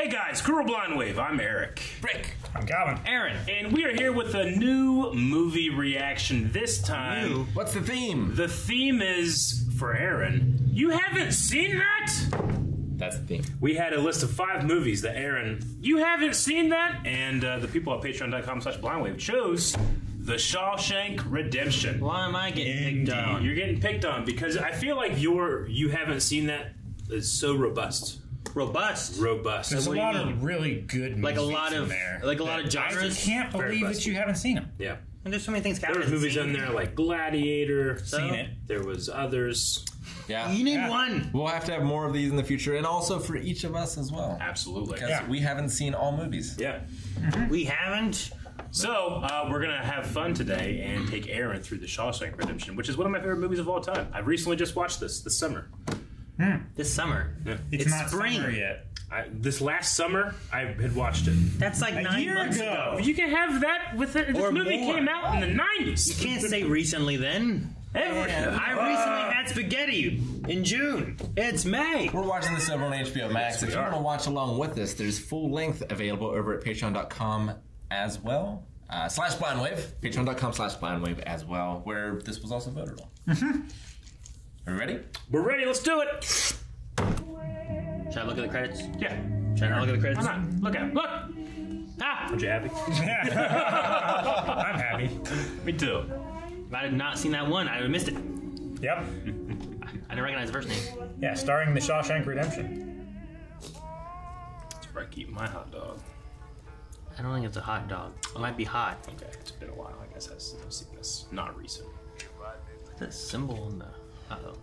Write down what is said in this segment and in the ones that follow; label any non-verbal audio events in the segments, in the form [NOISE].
Hey guys, Cruel Blind Wave. I'm Eric. Rick. I'm Calvin. Aaron. And we are here with a new movie reaction. This time, New? What's the theme? the theme is for Aaron. You haven't seen that? That's the theme. We had a list of five movies that Aaron, you haven't seen that? And uh, the people at patreon.com slash blindwave chose The Shawshank Redemption. Why am I getting picked on? You're getting picked on because I feel like your you haven't seen that is so robust. Robust. Robust. There's a what do you lot mean? of really good movies Like a lot in of there. like a lot of I genres. just can't Very believe that busted. you haven't seen them. yeah. And there's so many things. There Calvin was movies hasn't in there like Gladiator. Seen it. There was others. Yeah. You need Yeah. one. We'll have to have more of these in the future, and also for each of us as well. Absolutely. Because Yeah. we haven't seen all movies. Yeah. We haven't. So uh, we're gonna have fun today and take Aaron through the Shawshank Redemption, which is one of my favorite movies of all time. I've recently just watched this this summer. This summer. It's, It's not spring. summer yet. I, this last summer, I had watched it. That's like nine year months ago. ago. You can have that with it. This Or movie more. came out in the nineties. You can't say recently then. Ever. I recently had spaghetti in June. It's May. We're watching this over on HBO Max. Yes, if you are. want to watch along with us, there's full length available over at patreon.com as well. Uh, slash blindwave. Patreon.com slash blindwave as well, where this was also voted on. Mm-hmm. Are we ready? We're ready. Let's do it. Should I look at the credits? Yeah. Should I not look at the credits? Why not? Look at it. Look. Ah! Aren't you happy? [LAUGHS] I'm happy. Me too. If I had not seen that one, I would have missed it. Yep. I didn't recognize the first name. Yeah, starring The Shawshank Redemption. That's where I keep my hot dog. I don't think it's a hot dog. It might be hot. Okay, it's been a while. I guess that's, that's, that's not recent. What's that symbol on the? Uh oh.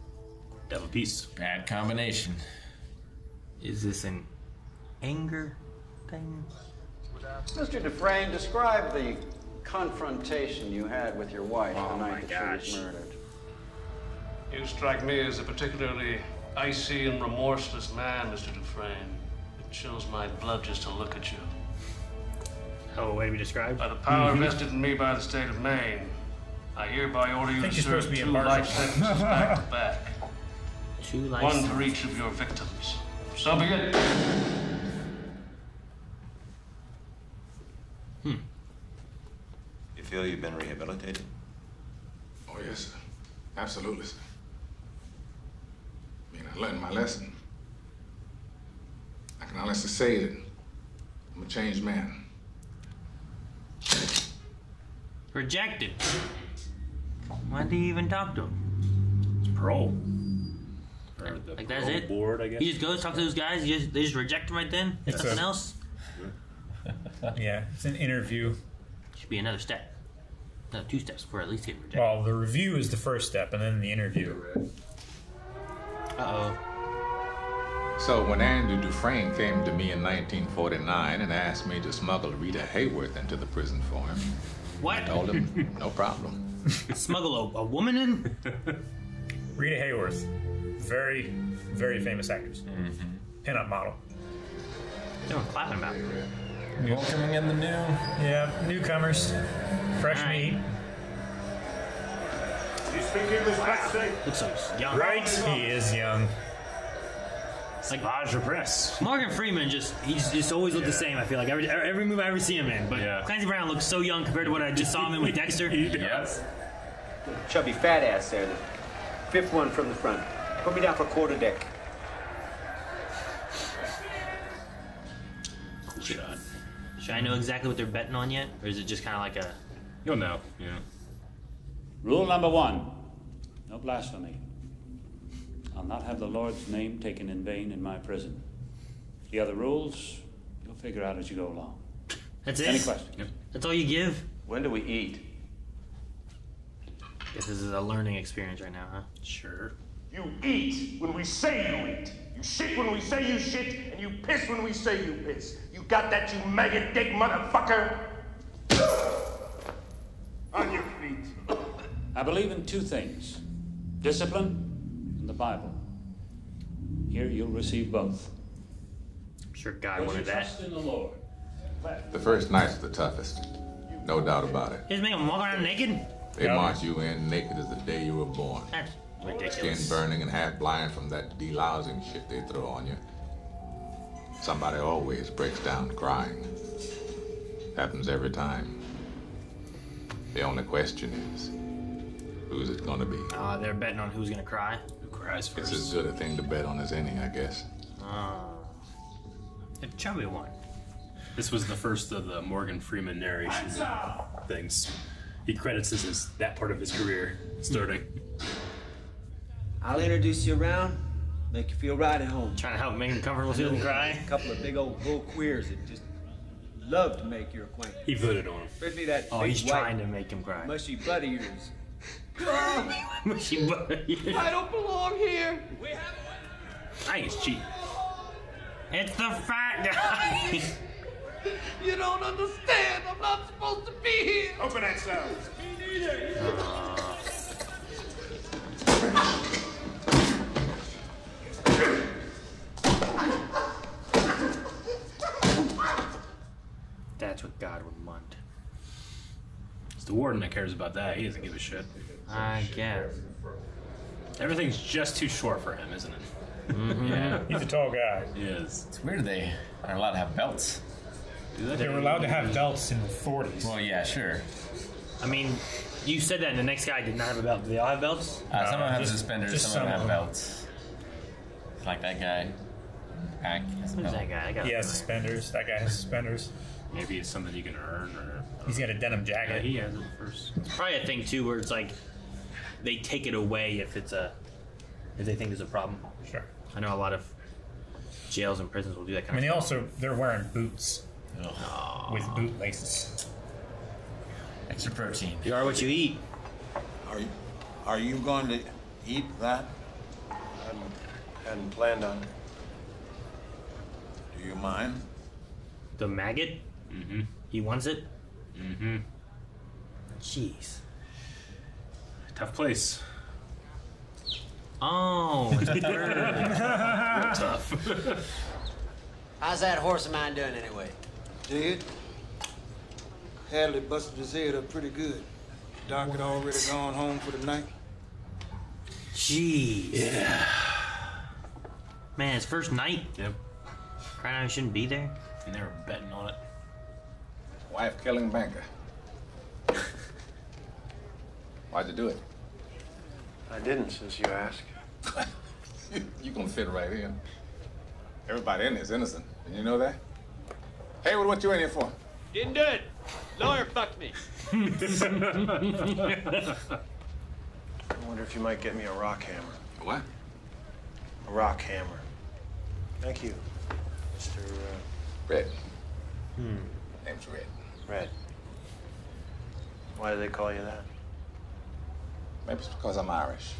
Devil piece. Bad combination. Is this an anger thing? Mr. Dufresne, describe the confrontation you had with your wife Oh the night that gosh. she was murdered. You strike me as a particularly icy and remorseless man, Mr. Dufresne. It chills my blood just to look at you. Oh, way to be described. By the power vested in me by the state of Maine, I hereby order you to serve supposed to two life sentences back to back, [LAUGHS] Two life one sentences. for each of your victims. So be it. Hmm. You feel you've been rehabilitated? Oh, yes, sir. Absolutely, sir. I mean, I learned my lesson. I can honestly say that I'm a changed man. Rejected. Why did you even talk to him? It's parole. Or the Like, that's parole it? Board, I guess. He just goes talk to those guys. Just, they just reject him right then. It's nothing a- else. [LAUGHS] Yeah, it's an interview. Should be another step. No, two steps before at least get rejected. Well, the review is the first step, and then the interview. Uh oh. So when Andrew Dufresne came to me in 1949 and asked me to smuggle Rita Hayworth into the prison for him, What? I told him, no problem. Smuggle a, a woman in? [LAUGHS] Rita Hayworth, very, very famous actress. Mm-hmm. Pinup model. They were clapping about. Welcoming in the new. Yeah, newcomers, fresh Alright. meat. You speak English, wow. Eh? Looks so young. Right, he is young. It's like Aja Press. Morgan Freeman just he's just always looked the same. I feel like every every movie I ever see him in. But Yeah. Clancy Brown looks so young compared to what I just saw him in with Dexter. [LAUGHS] Yes. Chubby fat ass there. The fifth one from the front. Put me down for quarter deck. Cool shot. Should I know exactly what they're betting on yet, or is it just kind of like a? You'll know. Yeah. Rule number one no blasphemy. I'll not have the Lord's name taken in vain in my prison. The other rules, you'll figure out as you go along. That's it. Any questions? That's all you give. When do we eat? Guess this is a learning experience right now, huh? Sure. You eat when we say you eat. You shit when we say you shit, and you piss when we say you piss. You got that, you maggot dick motherfucker? On your feet. I believe in two things discipline and the Bible. Here you'll receive both. I'm sure God Put your wanted that. trust in the Lord. The first night's the toughest. No doubt about it. Just make him walk around naked. They march you in naked as the day you were born. That's Skin burning and half blind from that delousing shit they throw on you. Somebody always breaks down crying. Happens every time. The only question is, who's it gonna be? Uh, they're betting on who's gonna cry. Who cries first? It's as good a thing to bet on as any, I guess. Uh, if Chubby won. This was the first of the Morgan Freeman narration things. He credits this as that part of his career starting. I'll introduce you around, make you feel right at home. Trying to help make him comfortable so he doesn't cry. A couple of big old bull queers that just love to make your acquaintance. He voted on him. Especially that Oh, he's white, trying to make him cry. mushy butt ears. [LAUGHS] Mushy butt. I don't belong here. I think it's cheap. It's the fat guy. [LAUGHS] You don't understand. I'm not supposed to be here. Open that cell. That's what God would want. It's the warden that cares about that. He doesn't give a shit. I guess. Everything's just too short for him, isn't it? Yeah. He's a tall guy. He is. It's weird they are allowed to have belts. They were allowed to have belts in the 40s. Well, yeah, sure. I mean, you said that, and the next guy did not have a belt. Do they all have belts? Uh, some of them have just- suspenders, just some of them have of belts. Like that guy. Pack. has Who's belt. that guy? I got He has suspenders. That guy has suspenders. Maybe it's something you can earn, or He's got a denim yeah, jacket. he has it first. It's probably a thing too, where it's like they take it away if it's a if they think there's a problem. Sure. I know a lot of jails and prisons will do that kind I kind mean, they of stuff. also they're wearing boots with boot laces. Extra protein. You are what you eat. Are you, are you going to eat that? Hadn't, hadn't planned on it. Do you mind? The maggot. Mm-hmm. He wants it. Mm-hmm. Jeez. Tough place. Oh, it's [LAUGHS] bird. Tough. How's that horse of mine doing anyway? Did? Hadley busted his head up pretty good. Doc had already gone home for the night. Jeez. yeah. Man, it's first night. Yep. Crying out, he shouldn't be there. And they were betting on it. Wife killing banker. Why'd you do it? I didn't, since you asked. You, [LAUGHS] you gonna fit right in. Everybody in is innocent. And you know that? Heywood, what you in here for? Didn't do it. Lawyer fucked me. I wonder if you might get me a rock hammer. What? A rock hammer. Thank you, Mr. Uh, Red. Name's Red. Red. Why do they call you that? Maybe it's because I'm Irish.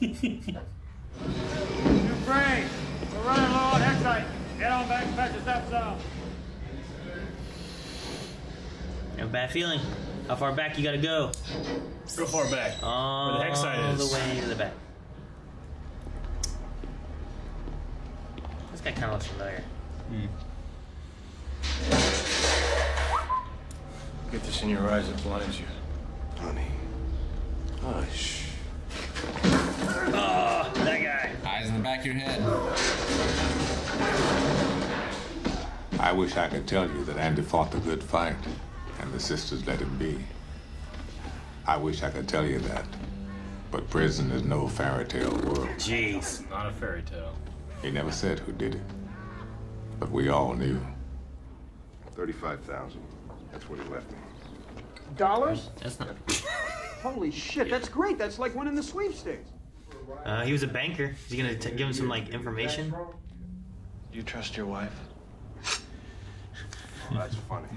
[LAUGHS] Dufresne, we're running low on Hexlite. Get on back and patch your steps out. I have a bad feeling. How far back you gotta go? Go far back. All Where the Hexlite is. the way to the back. This guy kind of looks familiar. Hmm. Get this in your eyes, it blinds you. Honey. Hush. Your head. I wish I could tell you that Andy fought the good fight and the sisters let him be. I wish I could tell you that. But prison is no fairy tale world. Jeez. Not a fairy tale. He never said who did it. But we all knew. 35,000. That's what he left me. Dollars? That's not. Holy shit, that's great. That's like winning the sweepstakes. Uh, he was a banker. Is he gonna t- give him some like information? You trust your wife? That's funny.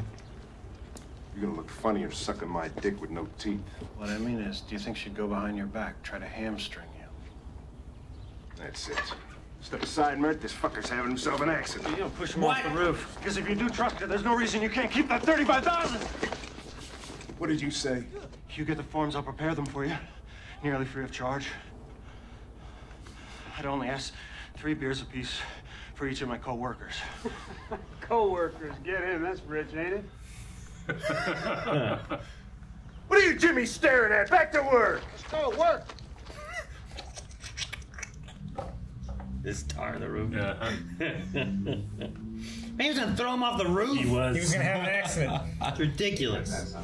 You're gonna look funnier sucking my dick with no teeth. What I mean is, do you think she'd go behind your back, try to hamstring you? That's it. Step aside, Mert. This fucker's having himself an accident. You don't push him off the roof. Because if you do trust her, there's no reason you can't keep that 35,000. What did you say? You get the forms, I'll prepare them for you. Nearly free of charge. I'd only ask three beers apiece for each of my co-workers. [LAUGHS] co-workers, get in. That's rich, ain't it? [LAUGHS] what are you, Jimmy, staring at? Back to work. Let's go work. This tar in the roof. Uh -huh. [LAUGHS] he was gonna throw him off the roof. He was. He was gonna have an accident. That's ridiculous.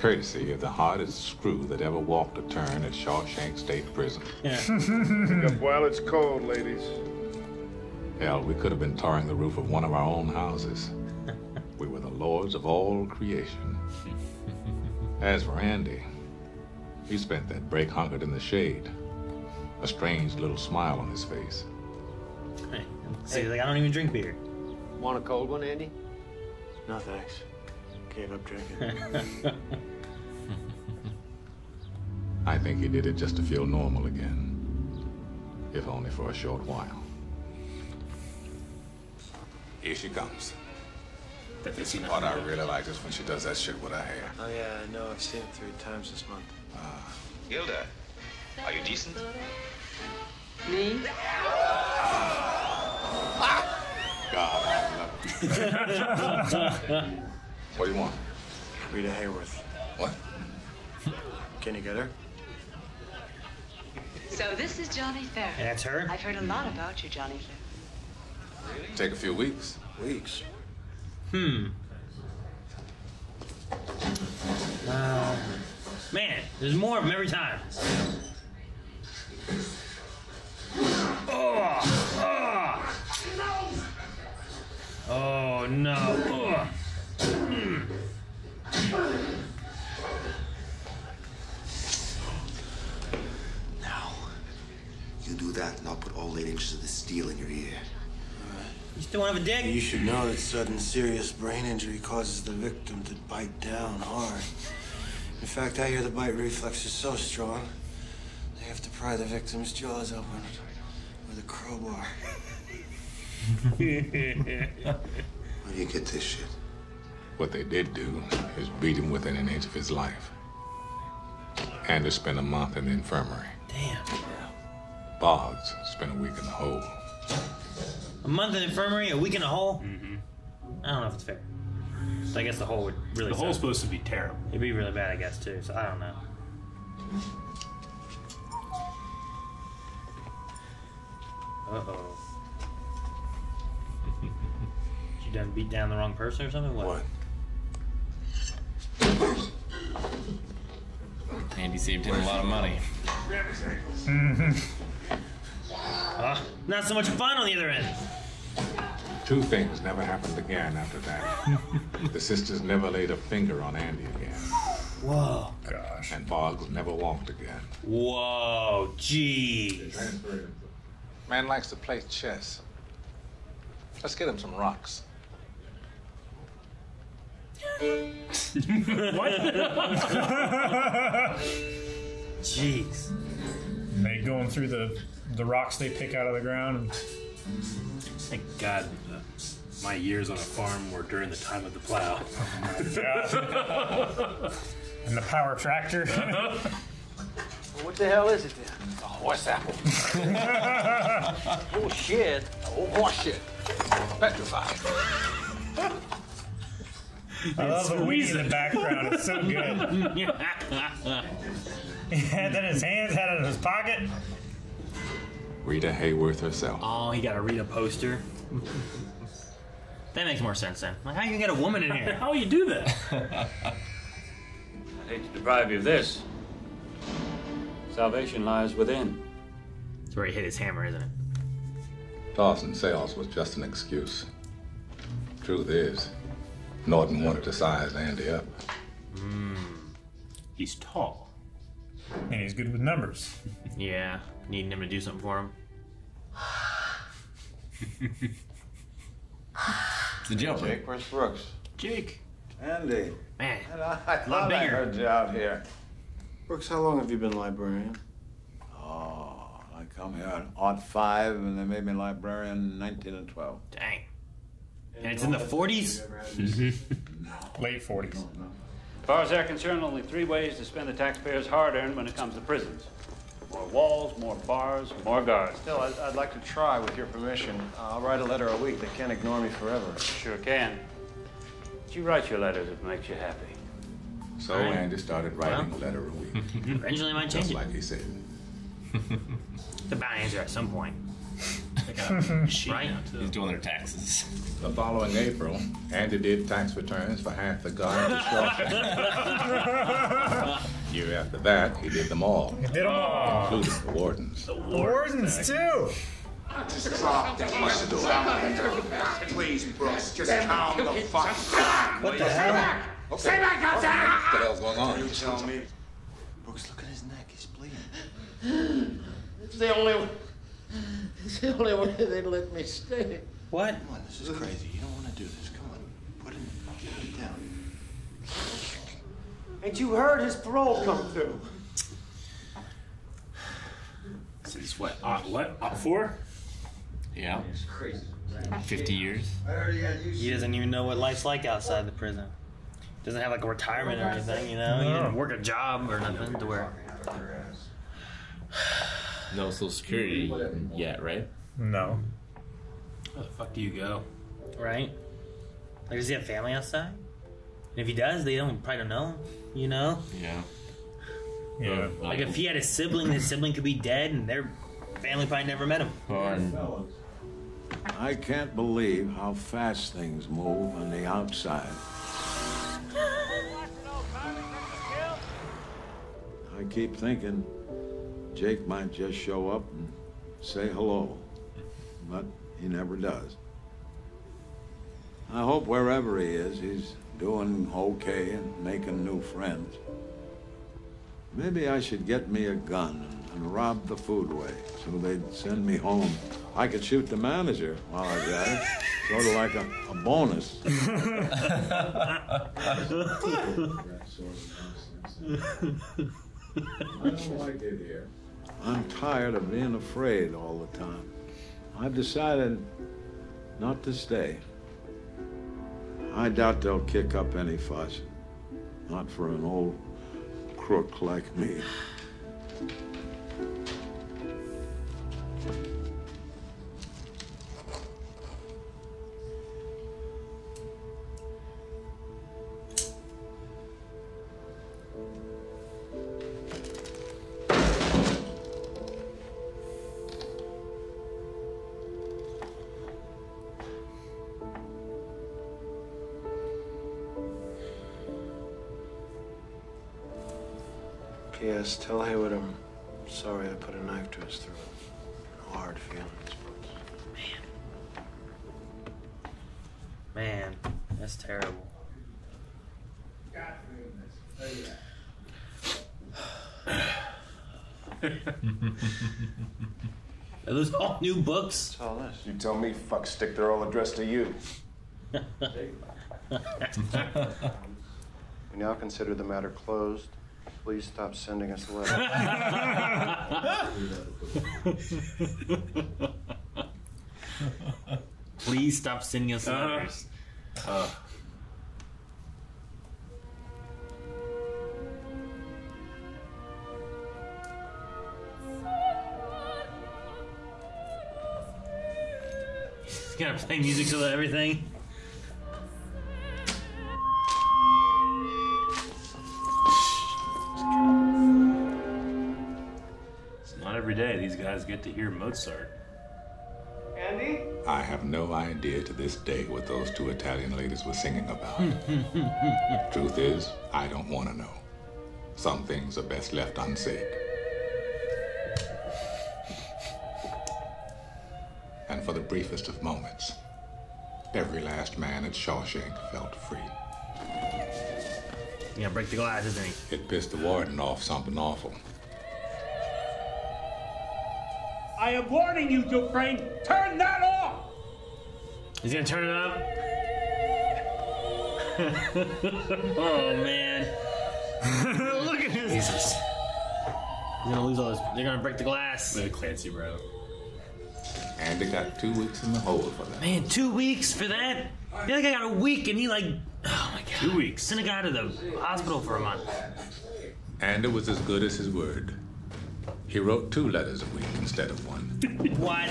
Courtesy of the hardest screw that ever walked a turn at Shawshank State Prison. Pick up while it's cold, ladies. Hell, we could have been tarring the roof of one of our own houses. We were the lords of all creation. As for Andy, he spent that break hunkered in the shade, a strange little smile on his face. See, like I don't even drink beer. Want a cold one, Andy? No, thanks. Gave up drinking. [LAUGHS] I think he did it just to feel normal again, if only for a short while. Here she comes. That they see What I really like is when she does that shit with her hair. oh, yeah, I know. I've seen it three times this month. Ah. Gilda, are you decent? Me? [LAUGHS] God, I love it. [LAUGHS] what do you want? Rita Hayworth. What? Can you get her? So this is Johnny Farrell. That's her? I've heard a lot about you, Johnny Farrell. Take a few weeks. Weeks. Hmm. Uh, man, there's more of them every time. Oh, oh. oh no. Oh. Now, you do that, and I'll put all eight inches of the steel in your ear. You still have a dick? You should know that sudden serious brain injury causes the victim to bite down hard. In fact, I hear the bite reflex is so strong, they have to pry the victim's jaws open with a crowbar. [LAUGHS] Where do you get this shit? What they did do is beat him within an inch of his life. And to spend a month in the infirmary. Damn. Boggs spent a week in the hole. A month in the infirmary, a week in a hole? Mm-hmm. I don't know if it's fair. So I guess the hole would really The hole's suck. supposed to be terrible. It'd be really bad, I guess, too. So I don't know. Uh oh. you done beat down the wrong person or something? What? Andy saved him a lot of money. Uh, [LAUGHS] not so much fun on the other end. Two things never happened again after that. [LAUGHS] the sisters never laid a finger on Andy again. Whoa. Gosh. And Boggs never walked again. Whoa, jeez. Man likes to play chess. Let's get him some rocks. Jeez. And they going through the the rocks they pick out of the ground. And Thank God uh, my years on a farm were during the time of the plow. [LAUGHS] and the power tractor. What the hell is it then? A horse apple. [LAUGHS] oh shit. Oh, horse shit. Petrified. I love the weed in the background. It's so good. [LAUGHS] He had that in his hands, had it in his pocket. Rita Hayworth herself. Oh, he got a Rita poster. That makes more sense then. Like, how you get a woman in here? [LAUGHS] How you do that? I hate to deprive you of this. Salvation lies within. That's where he hit his hammer, isn't it? Dawson sales was just an excuse. Truth is, Norton wanted to size Andy up. Mm. He's tall. And he's good with numbers. [LAUGHS] Yeah, needing him to do something for him. It's the jailbreak. Jake, where's Brooks? Jake. Andy. Man, And I, I lot thought I bigger. heard you out here. Brooks, how long have you been librarian? Oh, I come here at odd five, and they made me librarian in 19 and 12. Dang. And it's in the 40s? Mm-hmm. [LAUGHS] Late 40s. As far as they're concerned, only three ways to spend the taxpayers' hard-earned when it comes to prisons. More walls, more bars, more guards. Still, I'd, I'd like to try, with your permission. Uh, I'll write a letter a week. They can't ignore me forever. Sure can. But you write your letters if it makes you happy. So Andy started writing a letter a week. Eventually it might change Just it. like he said. [LAUGHS] The bound answer at some point. got a machine Right. He's doing their taxes. The following April, Andy did tax returns for half the guards at Shawshank. Year after that, he did them all, Did them all. including the wardens. The wardens, too. Just drop that much door. Please, Brooks, just calm the fuck down. What the hell? Stay back outside! What the hell's going on? You tell me. Brooks, look at his neck. He's bleeding. It's the only It's the only way they let me stay. What? Come on, this is crazy. You don't want to do this. Come on. Put it, put it down. And you heard his parole come through? This is what? Uh, what? Op four? Yeah. Crazy. 50 years. He doesn't even know what life's like outside the prison. Doesn't have like a retirement or anything, you know. He No. didn't work a job or nothing to where. No Social Security yet, right? No. Where the fuck do you go? Right? Like, does he have family outside? And if he does, they don't probably don't know. You know. Yeah. Yeah. Like uh, if he had a sibling, his sibling could be dead, and their family probably never met him. I can't believe how fast things move on the outside. I keep thinking Jake might just show up and say hello, but he never does. I hope wherever he is, he's doing okay and making new friends. Maybe I should get me a gun and, rob the foodway so they'd send me home. I could shoot the manager while I at it, sort of like a, a bonus. [LAUGHS] I don't like it here. I'm tired of being afraid all the time. I've decided not to stay. I doubt they'll kick up any fuss. Not for an old crook like me. P.S. Tell Heywood I'm sorry I put a knife to his throat. No hard feelings, Brooks. Man, that's terrible. [SIGHS] Are those all new books? What's all this? You tell me, fuck stick, they're all addressed to you. [LAUGHS] [LAUGHS] We now consider the matter closed. Please stop sending us letters. Please stop sending us Uh-huh. letters. Uh, He's gonna play music to everything. Get to hear Mozart. Andy? I have no idea to this day what those two Italian ladies were singing about. [LAUGHS] Truth is, I don't want to know. Some things are best left unsaid. And for the briefest of moments, every last man at Shawshank felt free. Yeah, break the glass, isn't he? It pissed the warden off something awful. I am warning you, Dufresne. Turn that off. He's gonna turn it up. [LAUGHS] oh man! [LAUGHS] Look at this. Jesus. He's gonna lose all his. They're gonna break the glass. Look at Clancy, bro. And they got two weeks in the hole for that. Man, two weeks for that. The other guy got a week, and he like, oh my god, Two weeks. sent a guy to the hospital for a month. And it was as good as his word. He wrote two letters a week instead of one. What?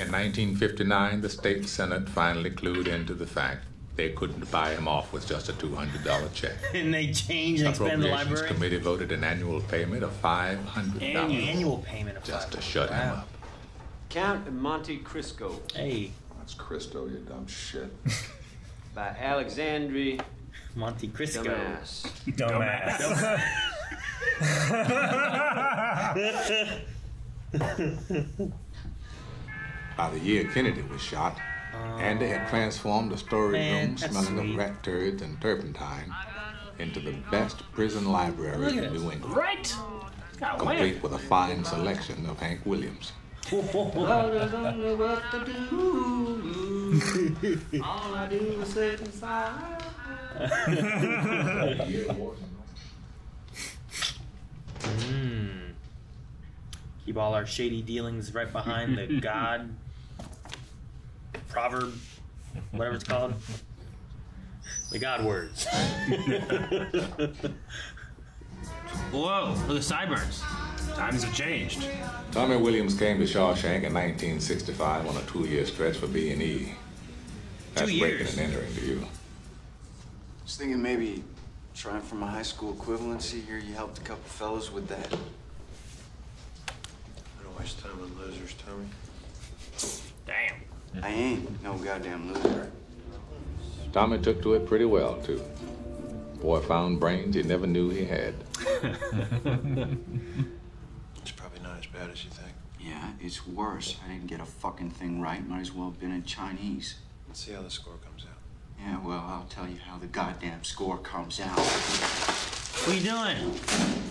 In 1959, the state senate finally clued into the fact they couldn't buy him off with just a $200 check. [LAUGHS] And they changed and expanded the Appropriations library. Committee voted an annual payment of $500 Annual, annual payment of just five. to shut him up. Count Monte Cristo. Hey. That's Cristo, you dumb shit. By Alexandre Monte Cristo. Dumas. Dumbass. By the year Kennedy was shot, Andy had transformed the storage room smelling sweet. of rat turds and turpentine into the best prison library in. New England. Right? God, Complete wait. with a fine selection of Hank Williams. I don't know what to do. All I do is sit inside. Mm. Keep all our shady dealings right behind the [LAUGHS] God proverb, whatever it's called. The God words. [LAUGHS] Whoa! Look at sideburns. Times have changed. Tommy Williams came to Shawshank in 1965 on a two-year stretch for B&E. That's Two breaking and entering to you. was thinking maybe trying for my high school equivalency here. You helped a couple fellows with that. I don't waste time on losers, Tommy. Damn. I ain't no goddamn loser. Tommy took to it pretty well, too. Boy found brains he never knew he had. [LAUGHS] It's probably not as bad as you think. Yeah, it's worse. I didn't get a fucking thing right. Might as well have been in Chinese. Let's see how the score comes out. Yeah, well, I'll tell you how the goddamn score comes out. What are you doing?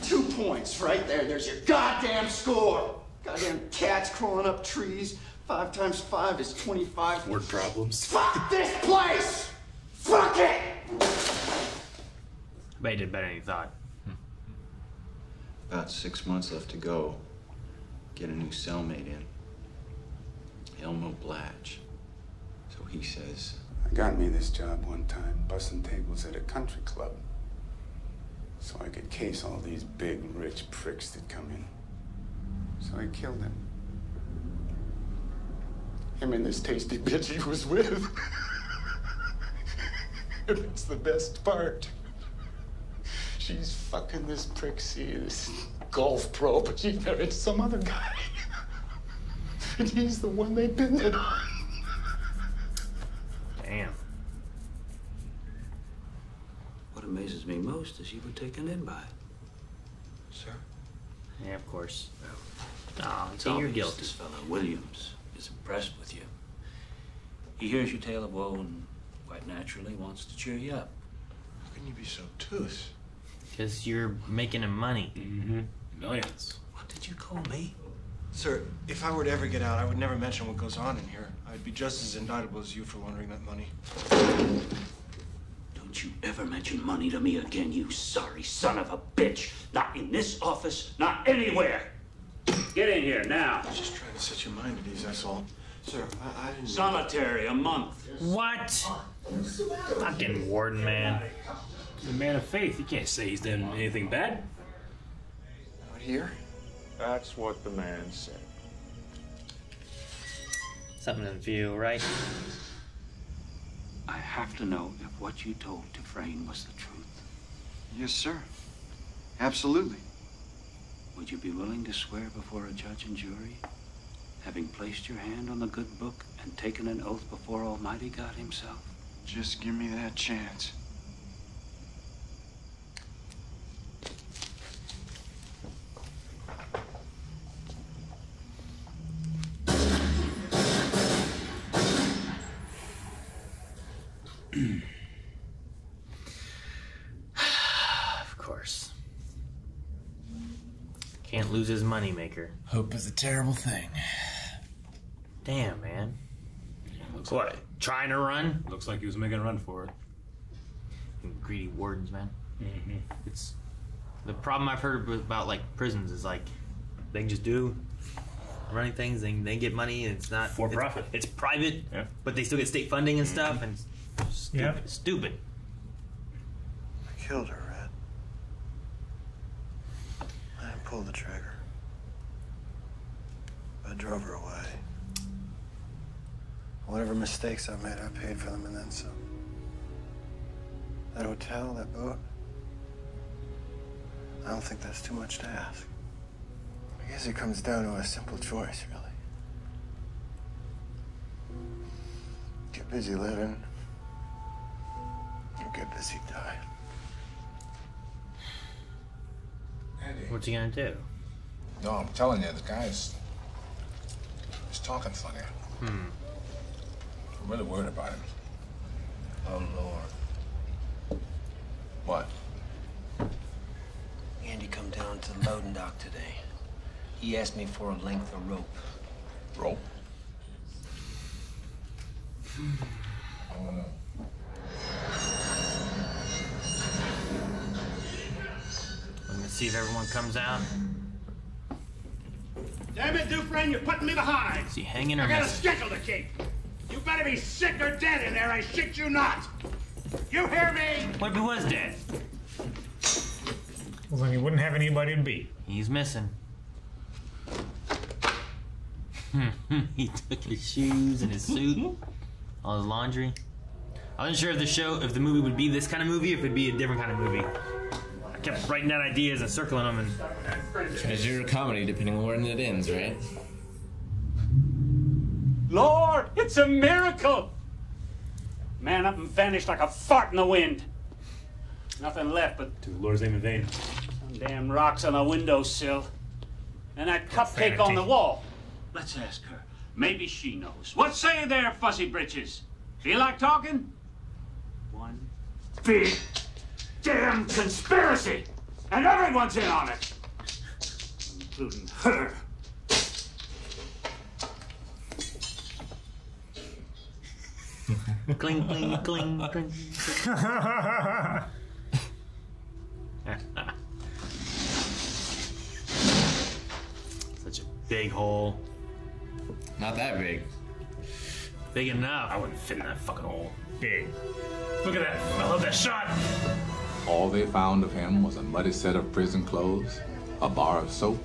Two points right there. There's your goddamn score. Goddamn cats crawling up trees. Five times five is 25. Word problems. Fuck this place! Fuck it! I Bet you did better than you thought. About six months left to go. Get a new cellmate in. Elmo Blatch. So he says, I got me this job one time, bussing tables at a country club. So I could case all these big, rich pricks that come in. So I killed him. Him and this tasty [LAUGHS] bitch he was with. [LAUGHS] and it's the best part. She's fucking this prixie, this golf pro, but she married some other guy. [LAUGHS] and he's the one they pinned it on. Damn. What amazes me most is you were taken in by it. Sir? Yeah, of course. Oh, It's so you're guilty. This fellow Williams is impressed with you. He hears your tale of woe and quite naturally wants to cheer you up. How can you be so toothed? Because you're making him money. Mm-hmm. Millions. What did you call me? Sir, if I were to ever get out, I would never mention what goes on in here. I'd be just as indictable as you for laundering that money. Don't you ever mention money to me again, you sorry son of a bitch. Not in this office, not anywhere. Get in here now. I'm Just trying to set your mind at ease, that's all. Sir, I, I didn't. Solitary, a month. What? Fucking warden, man. He's a man of faith. You can't say he's done anything bad. Not here? That's what the man said. Something doesn't feel right. I have to know if what you told Dufresne was the truth. Yes, sir. Absolutely. Would you be willing to swear before a judge and jury, having placed your hand on the good book and taken an oath before Almighty God Himself? Just give me that chance. Of course. Can't lose his moneymaker. Hope is a terrible thing. Damn, man. Looks What? Trying to run? Looks like he was making a run for it. Greedy wardens, man. Mm-hmm. It's the problem I've heard about like prisons is like they can just do running things and they get money and it's not For it's- profit. It's, private, Yeah. but they still get state funding and stuff and it's stupid. Yeah. Stupid. I killed her, Red. I didn't pull the trigger. I drove her away. Whatever mistakes I made, I paid for them and then some. That hotel, that boat. I don't think that's too much to ask. I guess it comes down to a simple choice, really. Get busy living. You'll get busy dying. What's he gonna do? No, I'm telling you, the guy's. He's talking funny. Hmm. I'm really worried about him. Oh, Lord. What? Andy come down to the loading dock today. He asked me for a length of rope. Rope? I'm gonna see if everyone comes out. Damn it, Dufresne, you're putting me behind. Is he hanging or I got a schedule to keep. You better be sick or dead in there. I shit you not. You hear me? What if he was dead? Well, then he wouldn't have anybody to beat. He's missing. Hmm, [LAUGHS] he took his shoes and his suit, all his laundry. I wasn't sure if the show, if the movie would be this kind of movie, if it'd be a different kind of movie. I kept writing down ideas and circling them, and Treasure or comedy, depending on when it ends, right? Lord, it's a miracle! Man up and vanished like a fart in the wind. Nothing left but To the Lord's name in vain. some damn rocks on the windowsill. And that cupcake on the wall. Let's ask her. Maybe she knows. What say you there, fussy britches? Feel like talking? One big damn conspiracy! And everyone's in on it! Including her. [LAUGHS] cling, cling, cling, cling. [LAUGHS] Such a big hole. Not that big. Big enough. I wouldn't fit in that fucking hole. Big. Look at that. I love that shot. All they found of him was a muddy set of prison clothes, a bar of soap,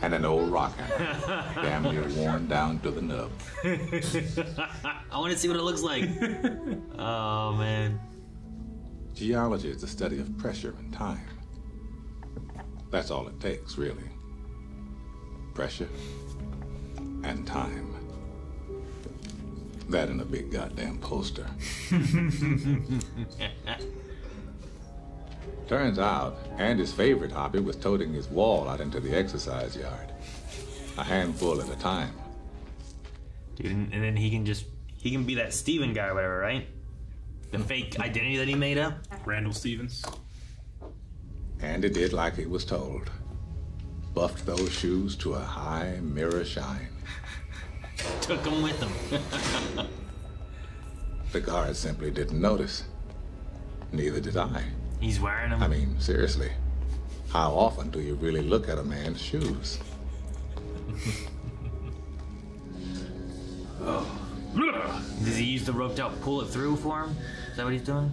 and an old rock hammer, [LAUGHS] damn near worn down to the nub. [LAUGHS] I want to see what it looks like. [LAUGHS] oh man. Geology is the study of pressure and time. That's all it takes, really. Pressure and time. That and a big goddamn poster. Turns out, Andy's favorite hobby was toting his wall out into the exercise yard. A handful at a time. Dude, and, and then he can just he can be that Steven guy or whatever, right? The fake identity that he made up. Randall Stevens. Andy did like he was told. Buffed those shoes to a high mirror shine. [LAUGHS] Took them with him. [LAUGHS] The guards simply didn't notice. Neither did I. He's wearing them. I mean, seriously. How often do you really look at a man's shoes? [LAUGHS] Oh. Does he use the rope to help pull it through for him? Is that what he's doing?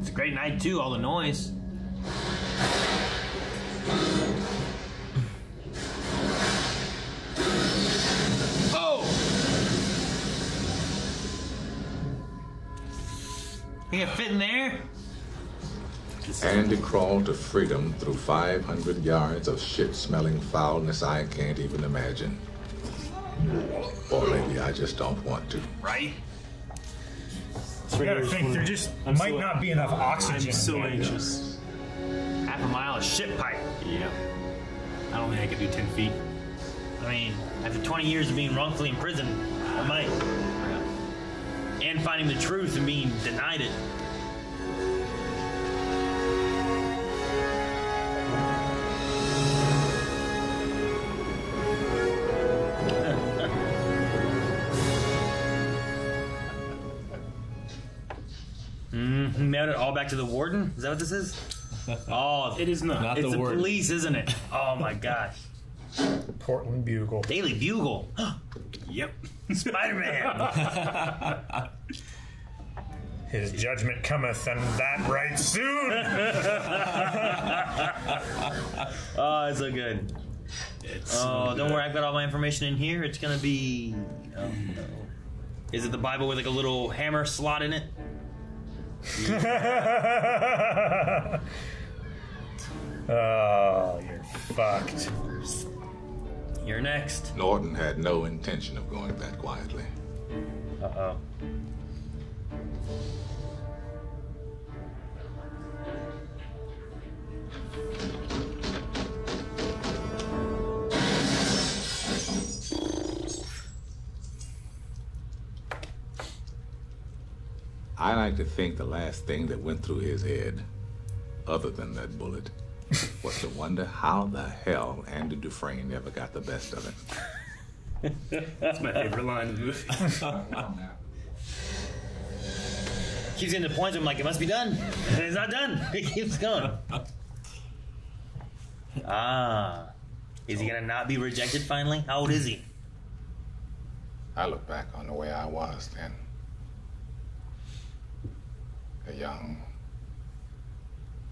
It's a great night too. All the noise. [LAUGHS] Oh! You gonna fit in there? Andy crawled to freedom through 500 yards of shit-smelling foulness I can't even imagine. Or maybe I just don't want to. Right? You gotta think there just might not be enough oxygen. I'm so anxious. Half a mile of shit pipe. Yeah. I don't think I could do 10 feet. I mean, after 20 years of being wrongfully imprisoned, I might. And finding the truth and being denied it. He mailed it all back to the warden? Is that what this is? [LAUGHS] Oh, It is not. Not it's the the, warden. police, isn't it? Oh my gosh. Portland Bugle. Daily Bugle. [GASPS] Yep. Spider Man. [LAUGHS] His judgment cometh, and that right soon. [LAUGHS] oh, it's so good. oh, don't worry, I've got all my information in here. It's gonna be. Oh, no. Is it the Bible with like a little hammer slot in it? [LAUGHS] oh, you're fucked. You're next. Norton had no intention of going that quietly. Uh oh. I like to think the last thing that went through his head, other than that bullet, [LAUGHS] was to wonder how the hell Andy Dufresne ever got the best of it. That's my favorite line in the movie. [LAUGHS] Keeps getting to points I'm like, it must be done. And it's not done. [LAUGHS] It keeps going. Ah. Is he gonna not be rejected finally? How old is he? I look back on the way I was then. A young,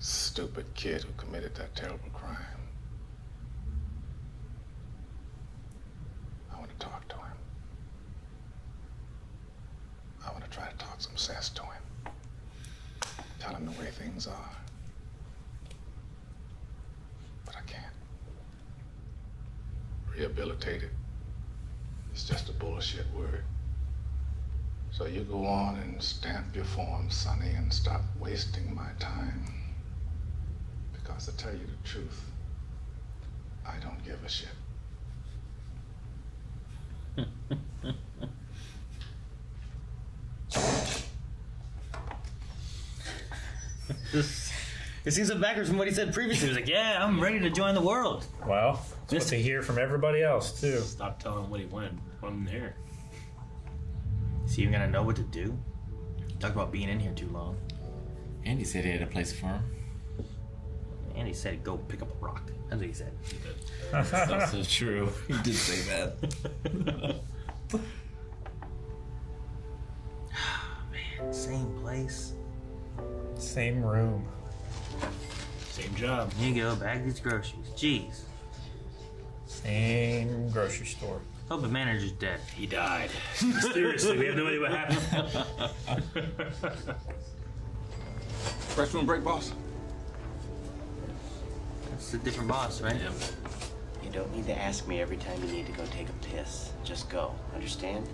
stupid kid who committed that terrible crime. I want to talk to him. I want to try to talk some sense to him. Tell him the way things are. But I can't. Rehabilitated It's just a bullshit word. So you go on and stamp your form, Sonny, and stop wasting my time. Because to tell you the truth, I don't give a shit. This, [LAUGHS] it seems so backwards from what he said previously. He was like, yeah, I'm ready to join the world. Well, it's what to hear from everybody else, too. Stop telling him what he went. Put him in here. Is he even gonna know what to do? Talk about being in here too long. Andy said he had a place for him. Andy said, go pick up a rock. That's what he said. That's also true. He did say that. [LAUGHS] [SIGHS] Man, same place. Same room. Same job. Here you go, bag these groceries. Jeez. Same grocery store. Hope the manager's dead. He died. Seriously, we have no idea what happened. [LAUGHS] Restroom break, boss. That's a different boss, right? You don't need to ask me every time you need to go take a piss. Just go. Understand?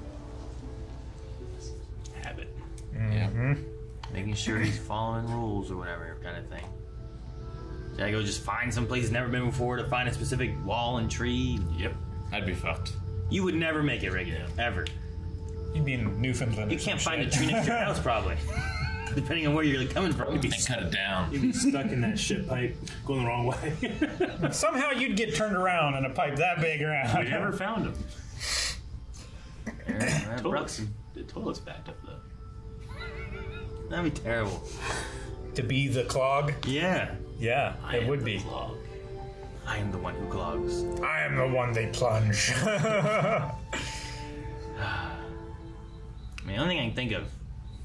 Habit. Mm-hmm. Making sure he's following rules or whatever kind of thing. Should I go just find some place he's never been before to find a specific wall and tree? Yep. I'd be fucked. You would never make it regular, ever. You'd be in Newfoundland. You can't some find a tree next to your [LAUGHS] house, probably. Depending on where you're coming from. You'd be And cut it down. You'd be stuck in that shit pipe going the wrong way. [LAUGHS] Somehow you'd get turned around in a pipe that big around. we never found him. Brooks. Toilets, the toilet's backed up though. That'd be terrible. To be the clog? Yeah. Yeah, I it am would the be. clog. I am the one who clogs. I am the one they plunge. [LAUGHS] I mean, the only thing I can think of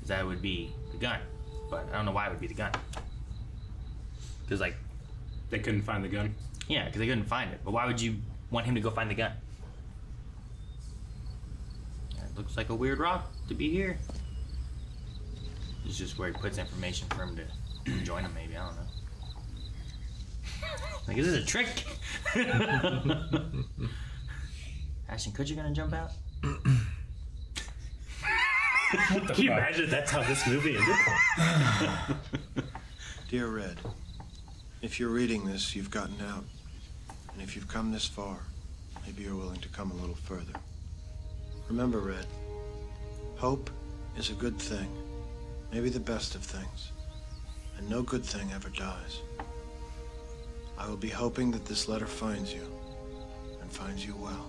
is that it would be the gun, but I don't know why it would be the gun. Because like, They couldn't find the gun. yeah, because they couldn't find it. But why would you want him to go find the gun? It looks like a weird rock to be here. It's just where he puts information for him to [CLEARS THROAT] join him. Maybe I don't know. Like, is this a trick? [LAUGHS] Ashton Kutcher gonna jump out? Can you imagine if that's how this movie ended? [SIGHS] Dear Red, if you're reading this, you've gotten out. And if you've come this far, maybe you're willing to come a little further. Remember, Red, hope is a good thing, maybe the best of things. And no good thing ever dies. I will be hoping that this letter finds you, and finds you well.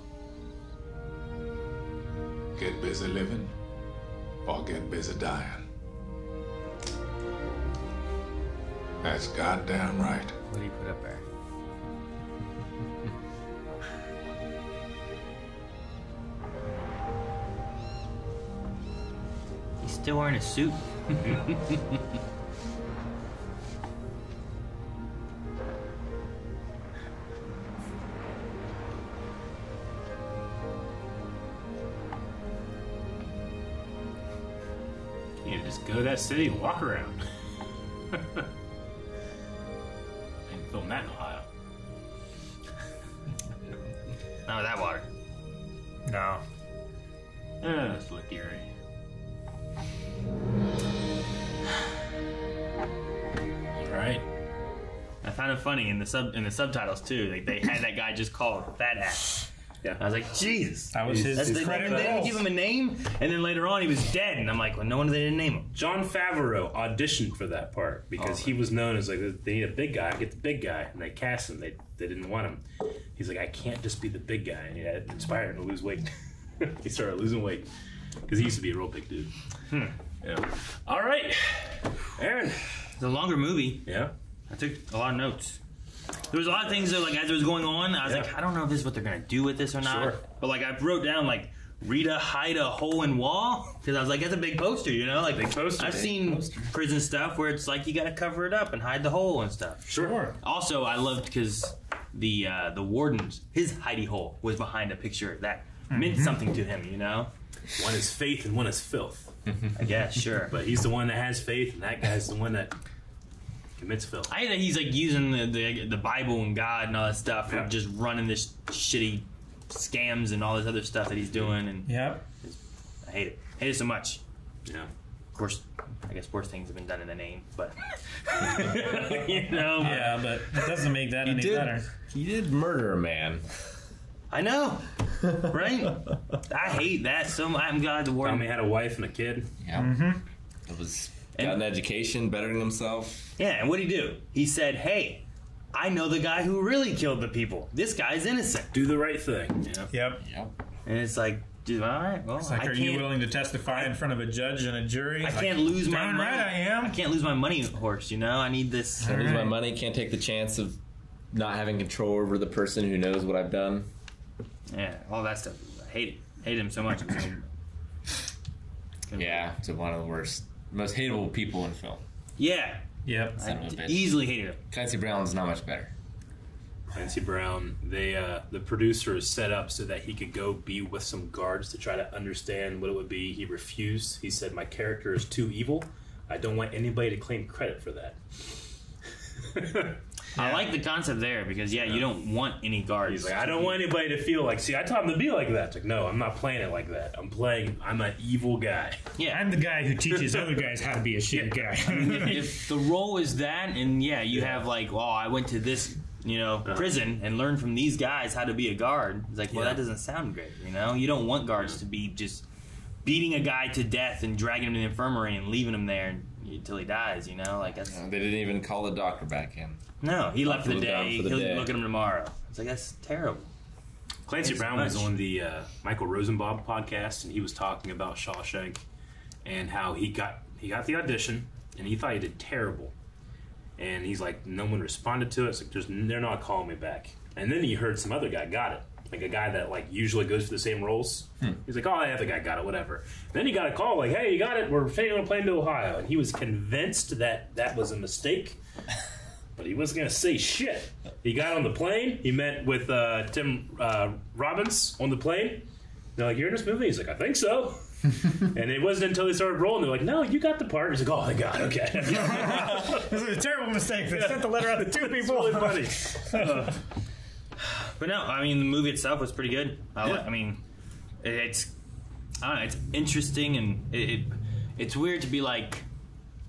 Get busy living or get busy dying. That's goddamn right. What do you put up there? [LAUGHS] He's still wearing a suit. [LAUGHS] that city and walk around. [LAUGHS] and film that in Ohio. [LAUGHS] Not with that water. no. Uh, it's Lake Erie. All right. I found it funny in the sub in the subtitles too. Like they had that guy just called Fat Ass. Yeah. I was like, Jesus. That was his- That's his the credit name. They didn't roll. give him a name, and then later on he was dead. And I'm like, well, no wonder they didn't name him. Jon Favreau auditioned for that part because Oh. he was known as like they need a big guy. Get the big guy, and they cast him. They they didn't want him. He's like, I can't just be the big guy. And yeah, it inspired him to lose weight. [LAUGHS] he started losing weight because he used to be a real big dude. Hmm. Yeah. All right, Aaron. It's a longer movie. Yeah. I took a lot of notes. There was a lot of things that, like, as it was going on, I was like, I don't know if this is what they're gonna do with this or not. Sure. But like, I wrote down like Rita hide a hole in wall because I was like, that's a big poster, you know? Like, Big poster. I've Big seen prison stuff where it's like you gotta cover it up and hide the hole and stuff. Sure. Also, I loved because the uh, the warden's his hidey hole was behind a picture that meant Mhm. something to him, you know? One is faith and one is filth. I guess, sure. [LAUGHS] But he's the one that has faith, and that guy's the one that commits filth. I hate that he's like using the, the the Bible and God and all that stuff Yeah. and just running this shitty scams and all this other stuff that he's doing and yeah, I hate it. hate it so much. Yeah. Of course, I guess worse things have been done in the name, but [LAUGHS] you know. Yeah, but it doesn't make that He any did. better. He did murder a man. I know, right? I hate that so much. I'm glad the warden Tommy had a wife and a kid. Yeah. Mm-hmm. It was got an education, bettering himself. Yeah, and what did he do? He said, "Hey, I know the guy who really killed the people. This guy's innocent. Do the right thing." Yeah. Yep. Yep. And it's like, dude, all right, well, It's like, I are can't. you willing to testify in front of a judge and a jury? I Like, can't lose my money. right I am. I can't lose my money horse. You know, I need this. Can't lose my money. Can't take the chance of not having control over the person who knows what I've done. Yeah, all that stuff. I hate it. Hate him so much. [COUGHS] Yeah, to one of the worst, most hateable people in film. yeah, Yep. Son of a bitch. easily hated him. Clancy Brown's not much better. Clancy Brown, they uh, the producer is set up so that he could go be with some guards to try to understand what it would be. He refused. He said, "My character is too evil. I don't want anybody to claim credit for that." [LAUGHS] I like the concept there because yeah, you don't want any guards. He's like, I don't want anybody to feel like. See, I taught him to be like that. It's like, no, I'm not playing it like that. I'm playing. I'm an evil guy. Yeah, I'm the guy who teaches other guys how to be a shit if, guy. if the role is that, and yeah, you have like, oh, I went to this, you know, uh-huh. prison and learned from these guys how to be a guard. It's like, well, Yeah. that doesn't sound great. You know, you don't want guards to be just beating a guy to death and dragging him to the infirmary and leaving him there until he dies. You know, like that's They didn't even call the doctor back in. no. He left for the day. for the He'll day. look at him tomorrow. It's like that's terrible. Clancy Thanks so Brown was on the uh, Michael Rosenbaum podcast, and he was talking about Shawshank and how he got he got the audition, and he thought he did terrible. And he's like, no one responded to it. It's like, There's, they're not calling me back. And then he heard some other guy got it, like a guy that like usually goes for the same roles. He's like, oh, yeah, the guy got it, whatever. Then he got a call like, hey, you got it. We're taking a plane to Ohio, and he was convinced that that was a mistake. [LAUGHS] But he wasn't going to say shit. He got on the plane. He met with uh, Tim uh, Robbins on the plane. They're like, "You're in this movie." He's like, "I think so." [LAUGHS] and it wasn't until they started rolling. They're like, "No, you got the part." He's like, "Oh my god, okay." [LAUGHS] this is a terrible mistake. They sent the letter out to two people. really funny. Uh, But no, I mean the movie itself was pretty good. I, Yeah. I mean, it, it's I don't know, it's interesting and it, it it's weird to be like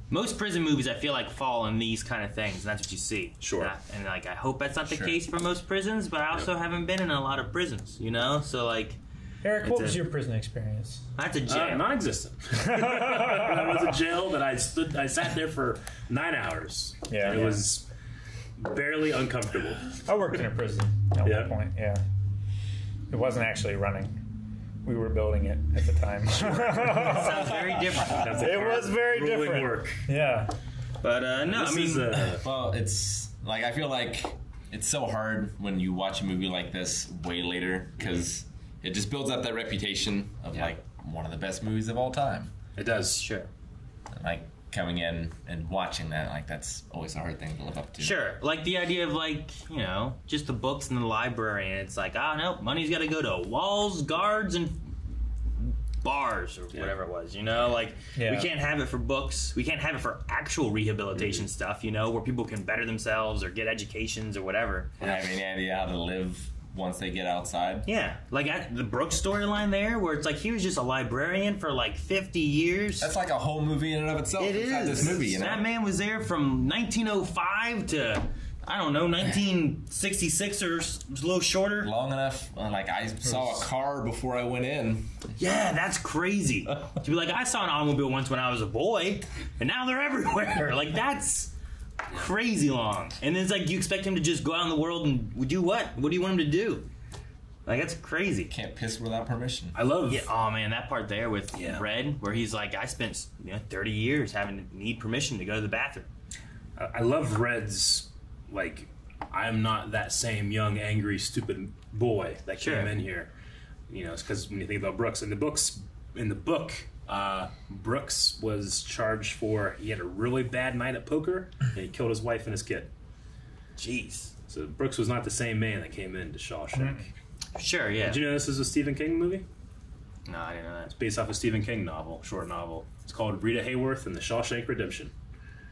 most prison movies. I feel like fall in these kind of things, and that's what you see. Sure. And, and like I hope that's not the Sure. case for most prisons, but I also haven't been in a lot of prisons, you know. So like, Eric, what It's was your prison experience? that's a jail. uh, non-existent. [LAUGHS] that was a jail that I stood. I sat there for nine hours. Yeah. And it was barely uncomfortable. I worked in a prison at Yeah. one point. Yeah, it wasn't actually running. We were building it at the time. [LAUGHS] sounds very different. That's it was very different. Work. Yeah. But uh, no, This I mean, is, uh, Well, it's like I feel like it's so hard when you watch a movie like this way later because it just builds up that reputation of like one of the best movies of all time. It does. sure. And, like coming in and watching that, like that's always a hard thing to live up to. Sure, like the idea of like you know just the books in the library, and it's like oh no, money's got to go to walls, guards, and bars or whatever it was. You know, like Yeah. we can't have it for books. We can't have it for actual rehabilitation Mm-hmm. stuff. You know, where people can better themselves or get educations or whatever. I don't have any idea how to live once they get outside. Yeah, like at the Brooks storyline there, where it's like he was just a librarian for like 50 years. That's like a whole movie in and of itself. It is. this movie, you know. That man was there from 1905 to I don't know 1966 or a little shorter. Long enough. uh, Like I saw a car before I went in. Yeah, that's crazy. [LAUGHS] to be like, I saw an automobile once when I was a boy, and now they're everywhere. [LAUGHS] Like that's crazy long. And then it's like you expect him to just go out in the world and do what? What do you want him to do? Like that's crazy. Can't piss without permission. I love. Yeah. Oh man, that part there with Yeah. Red, where he's like, I spent you know 30 years having to need permission to go to the bathroom. I I love Red's like I'm not that same young, angry, stupid boy that Sure. came in here. You know, it's because when you think about Brooks in the books, in the book, uh, Brooks was charged for he had a really bad night at poker and he killed his wife and his kid. Jeez. So Brooks was not the same man that came into Shawshank. Sure, yeah. Did you know this is a Stephen King movie? No, I didn't know that. It's based off a Stephen King novel, short novel. It's called Rita Hayworth and the Shawshank Redemption.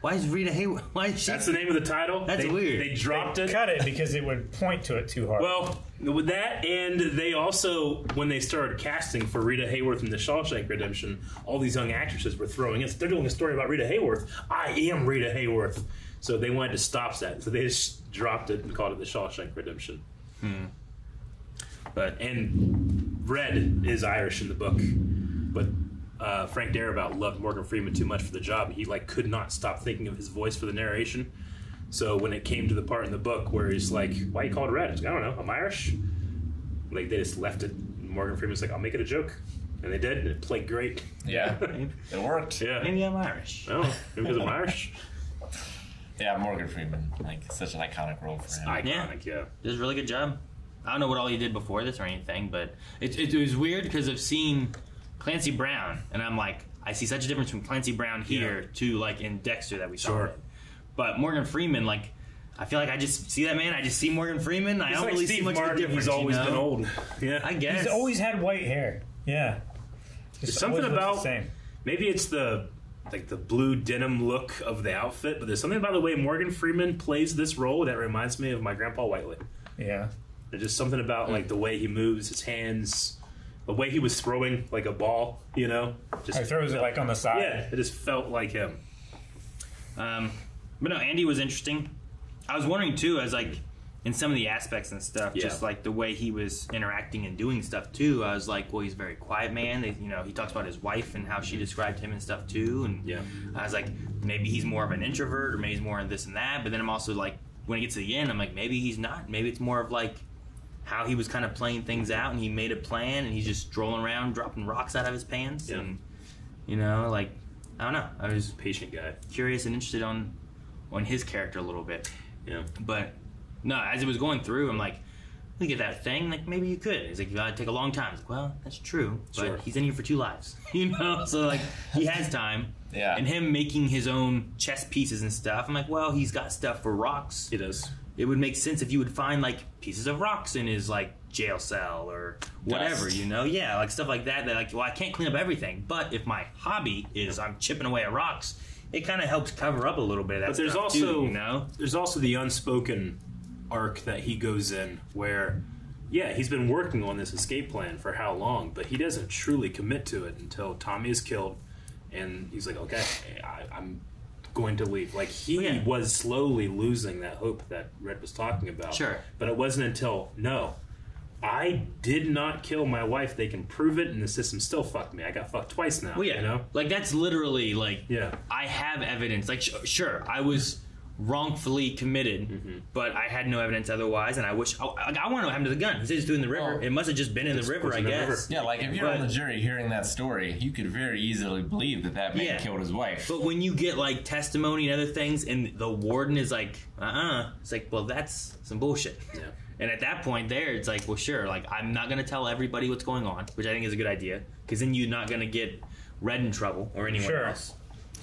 Why is Rita Hayworth? [LAUGHS] Why is she? That's the name of the title. That's They- weird. They dropped They it. cut it because it would point to it too hard. Well, with that, and they also, when they started casting for Rita Hayworth in the Shawshank Redemption, all these young actresses were throwing in. They're doing a story about Rita Hayworth. I am Rita Hayworth. So they wanted to stop that. So they just dropped it and called it the Shawshank Redemption. Hmm. But and Red is Irish in the book, but uh, Frank Darabont loved Morgan Freeman too much for the job. He like could not stop thinking of his voice for the narration. So when it came to the part in the book where he's like, "Why you called Red?" He's like, I don't know. I'm Irish. Like they just left it. Morgan Freeman's like, "I'll make it a joke," and they did, and it played great. Yeah, [LAUGHS] it worked. Yeah, Maybe I'm Irish. no, maybe because I'm Irish. Yeah, Morgan Freeman, like such an iconic role for him. Iconic, yeah. Did a really good job. I don't know what all he did before this or anything, but it, it, it was weird because I've seen Clancy Brown, and I'm like, I see such a difference from Clancy Brown here to like in Dexter that we saw. Sure. But Morgan Freeman, like, I feel like I just see that man. I just see Morgan Freeman. I don't like really see Steve much of a Martin, difference. he's always you know? been old. Yeah, I guess. He's always had white hair. Yeah. There's something about the same. maybe it's the like the blue denim look of the outfit, but there's something about the way Morgan Freeman plays this role that reminds me of my grandpa Whiteley. Yeah. There's just something about hmm. like the way he moves his hands, the way he was throwing like a ball, you know. Just He throws it like on the side. Yeah, it just felt like him. Um, but no, Andy was interesting. I was wondering too, as like in some of the aspects and stuff, Yeah. just like the way he was interacting and doing stuff too. I was like, well, he's a very quiet man. They, you know, he talks about his wife and how she described him and stuff too. And Yeah. I was like, maybe he's more of an introvert, or maybe he's more of this and that. But then I'm also like, when it gets to the end, I'm like, maybe he's not. Maybe it's more of like how he was kind of playing things out, and he made a plan, and he's just strolling around, dropping rocks out of his pants, Yeah. and you know, like I don't know. I was Patient guy. curious and interested on on his character a little bit. Yeah. But no, as it was going through, I'm like, look at that thing. Like maybe you could. He's like, you gotta take a long time. Like, well, that's true, but Sure. he's in here for two lives, [LAUGHS] you know. So like, he has time. Yeah. And him making his own chess pieces and stuff. I'm like, well, he's got stuff for rocks. He does. It would make sense if you would find like pieces of rocks in his like jail cell or whatever, Dust. you know? Yeah, like stuff like that. That like, well, I can't clean up everything, but if my hobby is I'm chipping away at rocks, it kind of helps cover up a little bit of that. But there's also too, you know. there's also the unspoken arc that he goes in where yeah he's been working on this escape plan for how long but he doesn't truly commit to it until tommy is killed and he's like okay I, i'm going to leave. Like he Oh, Yeah. was slowly losing that hope that red was talking about. Sure. but it wasn't until no i did not kill my wife. They can prove it and the system still fucked me. I got fucked twice now Well, yeah, you know? Like that's literally like yeah. I have evidence. Like, sh- sure, I was wrongfully committed, Mm-hmm. but I had no evidence otherwise, and I wish I, I, I want to know what happened to the gun. He said it's doing the river. Oh. it must have just been in the river, I the guess. river. Yeah, like if you're But- on the jury hearing that story, you could very easily believe that that man Yeah. killed his wife. But when you get like testimony and other things, and the warden is like, "Uh, uh it's like, well, that's some bullshit. Yeah. And at that point, there, it's like, well, sure, like I'm not gonna tell everybody what's going on, which I think is a good idea, because then you're not gonna get Red in trouble or anyone Sure. else.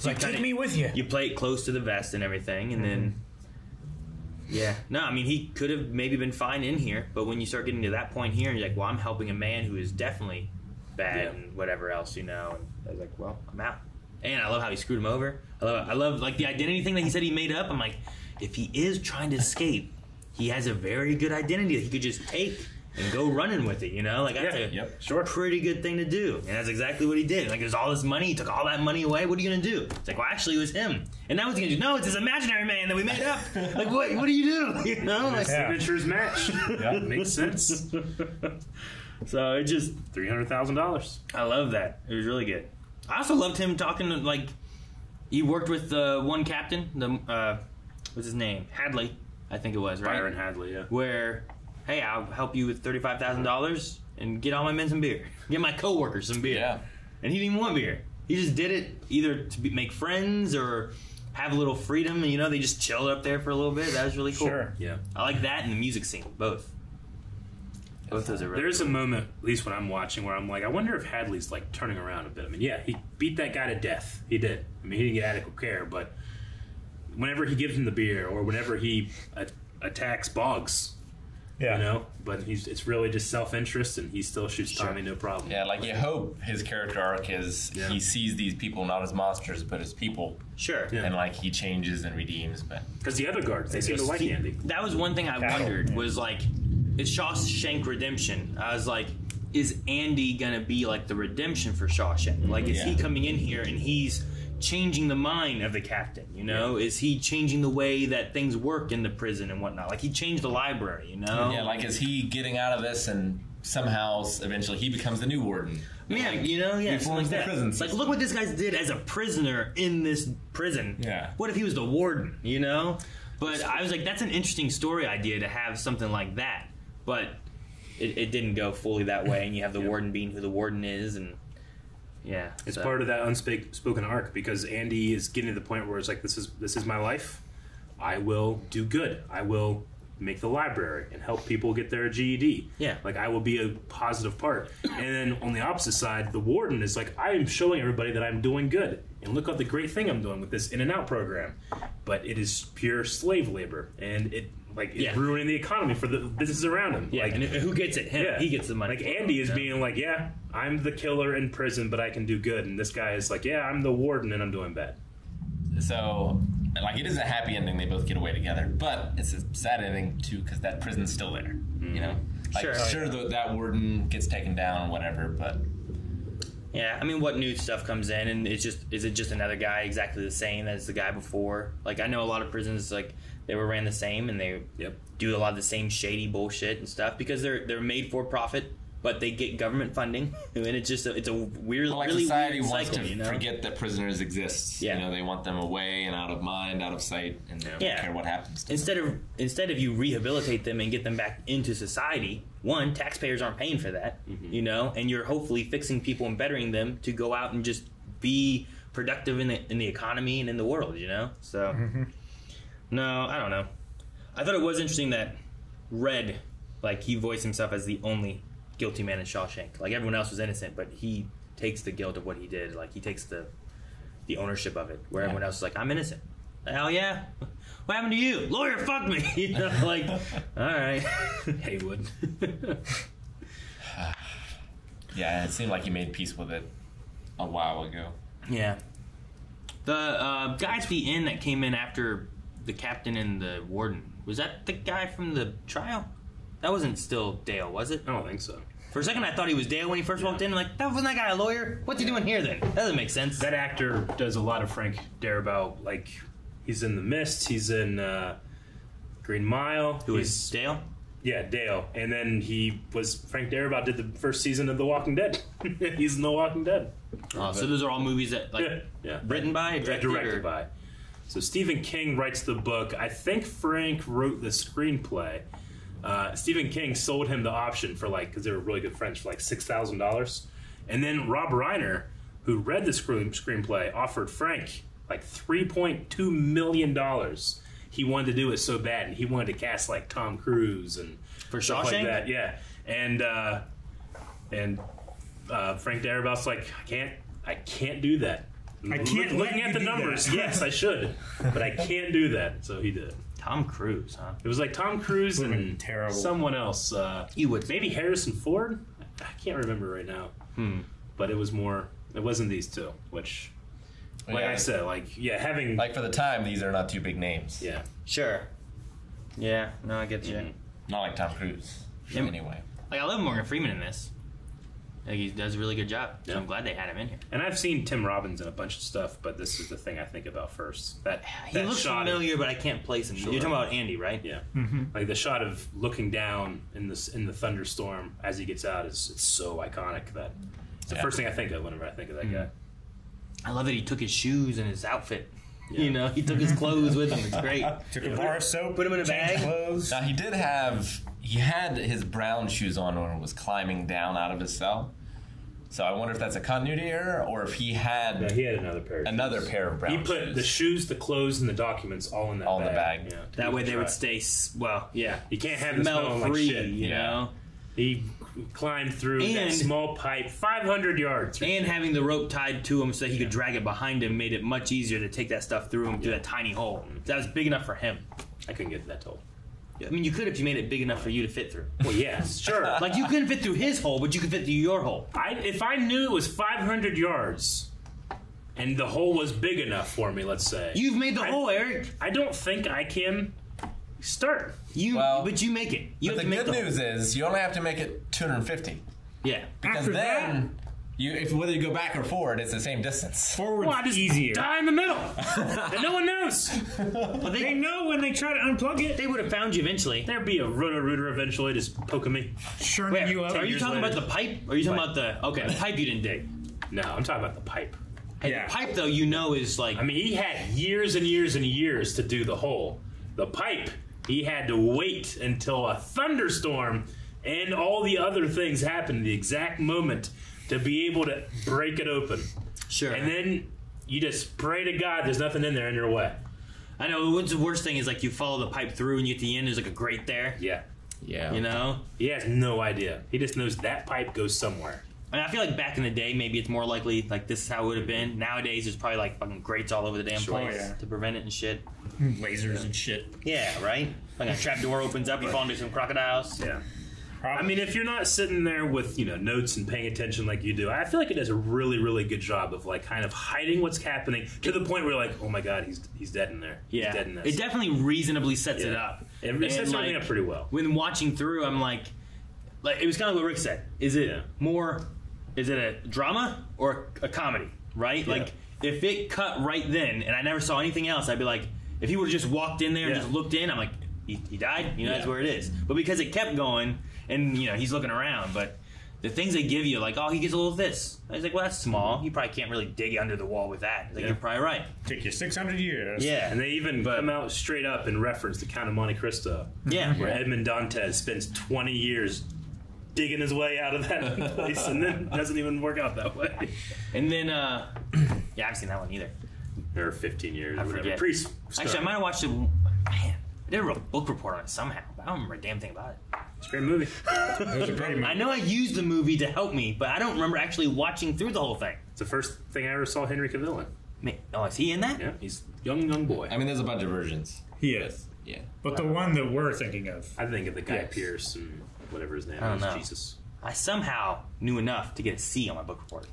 Like, you take kinda- me with you. You play it close to the vest and everything, and then. Mm-hmm. Yeah, no, I mean he could have maybe been fine in here, but when you start getting to that point here, you're like, well, I'm helping a man who is definitely bad Yeah. and whatever else, you know. And I was like, well, I'm out. And I love how he screwed him over. I love, I love like the identity thing that he said he made up. I'm like, if he is trying to escape, he has a very good identity that he could just take and go running with it. You know, like that's a pretty good thing to do, and that's exactly what he did. Like there's all this money, he took all that money away. What are you gonna do? It's like, well, actually, it was him. And now what's he gonna do? No, it's this imaginary man that we made up. [LAUGHS] like what? What do you do? [LAUGHS] You know, like signatures match. [LAUGHS] yeah, makes sense. So it just three hundred thousand dollars. I love that. It was really good. I also loved him talking to, like he worked with uh, one captain. The uh, what's his name? Hadley, I think it was right. Byron Hadley, yeah. Where, hey, I'll help you with thirty five thousand dollars and get all my men some beer. Get my coworkers some beer. Yeah. And he didn't even want beer. He just did it either to be, make friends or have a little freedom. And you know, they just chilled up there for a little bit. That was really cool. Sure. Yeah. I like that and the music scene, both. Both those are really There's a moment, at least when I'm watching, where I'm like, I wonder if Hadley's like turning around a bit. I mean, yeah, he beat that guy to death. He did. I mean, he didn't get adequate care, but whenever he gives him the beer or whenever he a- attacks Boggs, Yeah. you know, but he's it's really just self interest, and he still shoots Tommy no problem. Yeah, like you hope his character arc is yeah. he sees these people not as monsters but as people. Sure. Yeah. And like he changes and redeems, but because the other guards they seem to like Andy. That was one thing I Cattle. wondered was like, is Shawshank Redemption? I was like, is Andy gonna be like the redemption for Shawshank? Like, is he coming in here and he's changing the mind of the captain? You know, is he changing the way that things work in the prison and whatnot? Like, he changed the library. You know? yeah, like is he getting out of this and somehow eventually he becomes the new warden? Yeah, you know, yeah, He forms like the prison Like, look what this guy did as a prisoner in this prison. Yeah. What if he was the warden? You know. But I was like, that's an interesting story idea to have something like that. But it, it didn't go fully that way, and you have the warden being who the warden is, and yeah, It's so- part of that unspoken arc because Andy is getting to the point where it's like this is this is my life. I will do good. I will make the library and help people get their GED. Yeah. Like I will be a positive part. And then on the opposite side, the warden is like I am showing everybody that I'm doing good. And look at the great thing I'm doing with this in and out program. But it is pure slave labor and it like Yeah. ruining the economy for the businesses around him. Yeah, like, and who gets it? Him. He gets the money. Like Andy is being like, yeah, I'm the killer in prison, but I can do good. And this guy is like, yeah, I'm the warden and I'm doing bad. So, like, it is a happy ending. They both get away together, but it's a sad ending too because that prison's still there. You mm. know, like, Sure. sure, the, that warden gets taken down, or whatever. But Yeah, I mean, what new stuff comes in, and it's just is it just another guy exactly the same as the guy before? Like I know a lot of prisons like they were ran the same, and they do a lot of the same shady bullshit and stuff because they're they're made for profit, but they get government funding, [LAUGHS] and it's just a, it's a weird, like really society weird wants cycle, to you know? forget that prisoners exist. Yeah. You know, they want them away and out of mind, out of sight, and they don't Yeah. care what happens. Instead of instead of you rehabilitate them and get them back into society, one taxpayers aren't paying for that, mm-hmm. you know, and you're hopefully fixing people and bettering them to go out and just be productive in the in the economy and in the world, you know. So mm-hmm. no, I don't know. I thought it was interesting that Red, like he voiced himself as the only guilty man in Shawshank. Like everyone else was innocent, but he takes the guilt of what he did. Like he takes the the ownership of it, where Yeah. everyone else is like, "I'm innocent." Hell yeah! [LAUGHS] What happened to you, lawyer? Fuck me! [LAUGHS] You know, like, [LAUGHS] all right, Heywood. Yeah, it seemed like he made peace with it a while ago. Yeah. The uh, guy at the inn that came in after the captain and the warden was that the guy from the trial? That wasn't still Dale, was it? I don't think so. For a second, I thought he was Dale when he first walked in. I'm like, that wasn't that guy a lawyer? What's he doing here then? That doesn't make sense. That actor does a lot of Frank Darabont. Like he's in The Mist. He's in uh, Green Mile. Who he's, is Dale? Yeah, Dale. And then he was Frank Darabont did the first season of The Walking Dead. [LAUGHS] he's in The Walking Dead. Oh, so those are all movies that like [LAUGHS] yeah, yeah. written by, Yeah, directed, directed or- by. So Stephen King writes the book. I think Frank wrote the screenplay. Uh, Stephen King sold him the option for like because they were really good friends for like six thousand dollars, and then Rob Reiner, who read the screen, screenplay, offered Frank like three point two million dollars. He wanted to do it so bad, and he wanted to cast like Tom Cruise and For stuff like that. Yeah, and uh, and uh, Frank Darabont's like, I can't, I can't do that. I can't Look- looking at the numbers. yes, I should, but I can't do that. So he did. Tom Cruise, huh? It was like Tom Cruise Would've been and terrible. someone else. Uh, you would maybe Harrison Ford. I can't remember right now, Hmm. but it was more. It wasn't these two, which, like Yeah. I said, like yeah, having Like for the time, these are not two big names. yeah, Sure. Yeah, no, I get you. Not like Tom Cruise. Yeah. Anyway. Like I love Morgan Freeman in this. Like he does a really good job. So I'm glad they had him in here. And I've seen Tim Robbins in a bunch of stuff, but this is the thing I think about first. That He that looks shot familiar, of, but I can't place him. Sure. You're talking about Andy, right? yeah, Mhm. like the shot of looking down in this in the thunderstorm as he gets out is it's so iconic that it's the Yeah. first thing I think of whenever I think of that guy. I love that he took his shoes and his outfit. You know, he took his clothes with him. It's [LAUGHS] great. Took a bar of soap, put him in a bag. clothes. Now he did have he had his brown shoes on when he was climbing down out of his cell. So I wonder if that's a continuity error or if he had Yeah, he had another pair. Of another pair of brown He put shoes. the shoes, the clothes, and the documents all in that All in the bag. Yeah, That way it they try. would stay well. Yeah, you can't have this Smell smelling like free, shit. you Yeah. know? He climbed through that small pipe, 500 yards. And having the rope tied to him so that he could drag it behind him made it much easier to take that stuff through him through that tiny hole. That was big enough for him. I couldn't get to that hole. I mean, you could if you made it big enough for you to fit through. Well, yeah, [LAUGHS] sure. Like you couldn't fit through his hole, but you could fit through your hole. I, if I knew it was 500 yards and the hole was big enough for me, let's say. You've made the I- hole, Eric. I don't think I can start. You, Well, but you make it. You but have the to make good the news hole. is you only have to make it 250 Yeah. because After then you if whether you go back or forward, it's the same distance. Forward Well, I just easier. die in the middle. [LAUGHS] and no one knows. But They they, know when they try to unplug it. they would have found you eventually. There'd be a roto rooter eventually just poking me. Churning Where? you up. Are you talking later. about the pipe? Or are you talking about the okay the pipe you didn't dig? No, I'm talking about the pipe. Hey, Yeah. the pipe though you know is like I mean, he had years and years and years to do the hole. The pipe, he had to wait until a thunderstorm and all the other things happened the exact moment to be able to break it open. sure. And then you just pray to God there's nothing in there in your way. I know what's the worst thing is like you follow the pipe through and you get the end there's like a grate there. Yeah. Yeah. You know? He has no idea. He just knows that pipe goes somewhere. I, mean, I feel like back in the day, maybe it's more likely like this is how it would have been. Nowadays, there's probably like fucking grates all over the damn Sure, place oh, yeah. to prevent it and shit. lasers and shit. Yeah, right. Like a trap door opens up, you fall into some crocodiles. Yeah. I mean, if you're not sitting there with you know notes and paying attention like you do, I feel like it does a really, really good job of like kind of hiding what's happening to the point where you're like, oh my god, he's he's dead in there. Yeah, he's dead in this. it definitely reasonably sets it up. It, it sets like, everything up pretty well. When watching through, I'm like, like it was kind of what Rick said. Is it Yeah. more? Is it a drama or a comedy? Right? Yeah. Like if it cut right then, and I never saw anything else, I'd be like, if he would have just walked in there and just looked in, I'm like, he, he died. You know, that's where it is. But because it kept going, and you know, he's looking around, but. The things they give you, like, oh, he gets a little of this. I was like, well, that's small. You probably can't really dig under the wall with that. Like, Yeah. you're probably right. Take you 600 years. Yeah. And they even come out straight up and reference the Count of Monte Cristo. Yeah. Where Edmond Dantes spends 20 years digging his way out of that [LAUGHS] place and then doesn't even work out that way. And then, uh, [CLEARS THROAT] yeah, I haven't seen that one either. Or 15 years. I or whatever. forget. Pre- Actually, I might have watched it. Man, I did a book report on it somehow, but I don't remember a damn thing about it. It's a great movie. It was a great movie. I know I used the movie to help me, but I don't remember actually watching through the whole thing. It's the first thing I ever saw Henry Cavill in. Ma- Oh, is he in that? Yeah, he's young, young boy. I mean, there's a bunch of versions. He is. Yeah. But the one that we're thinking of. I think of the guy Yes. Pierce and whatever his name I don't is. know. Jesus. I somehow knew enough to get a C on my book report.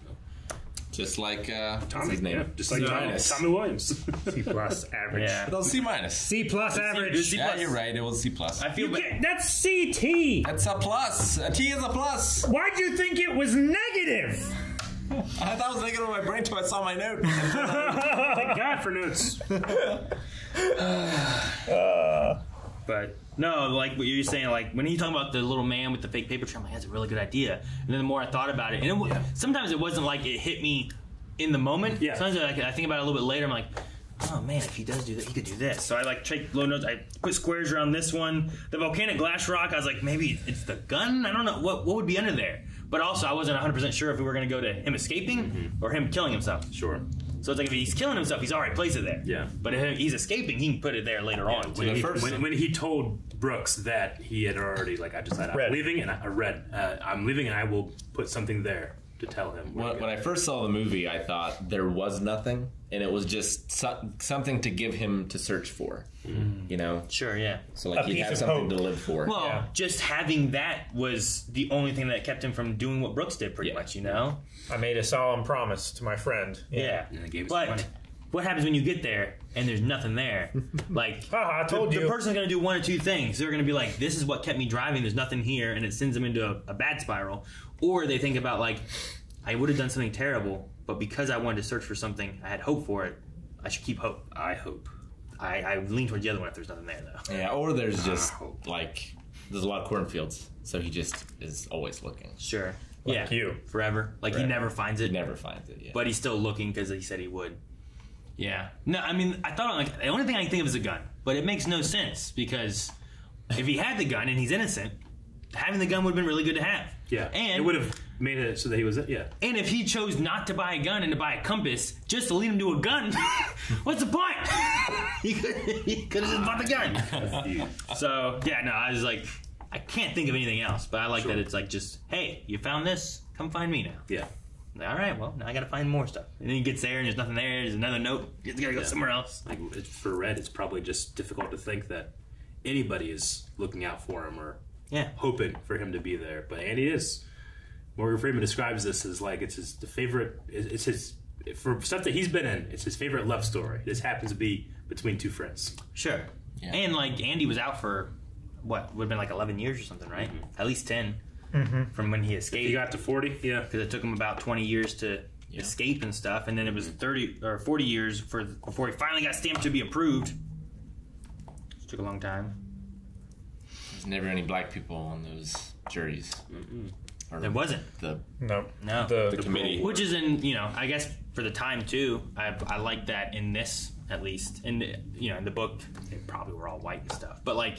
Just like uh, Tommy, his name? yeah, just like Tommy, minus. Tommy Williams. [LAUGHS] C plus average. Yeah. That was C minus. C plus average. C yeah, plus. you're right. It was C plus. I feel You bad. can't- that's CT. That's a plus. A T is a plus. Why'd you think it was negative? [LAUGHS] I thought I was thinking of my brain until I saw my note. [LAUGHS] Thank God for notes. But no, like what you're saying, like when you talking about the little man with the fake paper trail, I'm like, that's a really good idea. And then the more I thought about it, and it, wa- sometimes it wasn't like it hit me in the moment. Yeah. Sometimes like, I think about it a little bit later. I'm like, oh man, if he does do that, he could do this. So I like take low notes. I put squares around this one. The volcanic glass rock. I was like, maybe it's the gun. I don't know what what would be under there. But also, I wasn't 100 percent sure if we were going to go to him escaping mm-hmm. or him killing himself. Sure. So it's like if he's killing himself, he's already placed it there. Yeah. But if he's escaping, he can put it there later on. When too. he, first- when, when he told Brooks that he had already like I decided I'm leaving and I, I read uh, I'm leaving and I will put something there to tell him. When, when I first saw the movie, I thought there was nothing, and it was just so, something to give him to search for. Mm. You know, Sure, yeah. so like A he had something hope. to live for. Well, Yeah. just having that was the only thing that kept him from doing what Brooks did, pretty Yeah. much. You know. I made a solemn promise to my friend. Yeah. And they gave him money. But what happens when you get there and there's nothing there? [LAUGHS] Like, I told the, you. the person's going to do one or two things. They're going to be like, this is what kept me driving. There's nothing here, and it sends them into a, a bad spiral. Or they think about like, I would have done something terrible, but because I wanted to search for something, I had hope for it. I should keep hope. I hope. I, I lean towards the other one if there's nothing there, though. Yeah, or there's just like there's a lot of cornfields, so he just is always looking. Sure. Like yeah. you. Forever. Like he never finds it. Never finds it. Yeah. But he's still looking because he said he would. Yeah. No, I mean, I thought like the only thing I can think of is a gun, but it makes no sense because if he had the gun and he's innocent, having the gun would have been really good to have. Yeah, And it would have made it so that he was yeah. And if he chose not to buy a gun and to buy a compass just to lead him to a gun, [LAUGHS] what's the point? [LAUGHS] he could he could have just bought the gun. [LAUGHS] so yeah, no, I was like, I can't think of anything else, but I like that it's like just, hey, you found this, come find me now. Yeah. All right, well now I got to find more stuff. And then he gets there and there's nothing there. There's another note. He's got to go Yeah. somewhere else. Like for Red, it's probably just difficult to think that anybody is looking out for him or yeah hoping for him to be there. But Andy is. Morgan Freeman describes this as like it's his the favorite. It's it's his for stuff that he's been in. It's his favorite love story. This happens to be between two friends. Sure. And like Andy was out for what would have been like 11 years or something, right? At least 10 Mhm. from when he escaped. He got to 40, yeah, because it took him about 20 years to escape and stuff, and then it was 30 or 40 years for before he finally got stamped to be approved. It took a long time. There's never any black people on those juries. Or There wasn't. The no No, The- The committee. which is in you know I guess for the time too. I I like that in this at least. In the, you know in the book they probably were all white and stuff, but like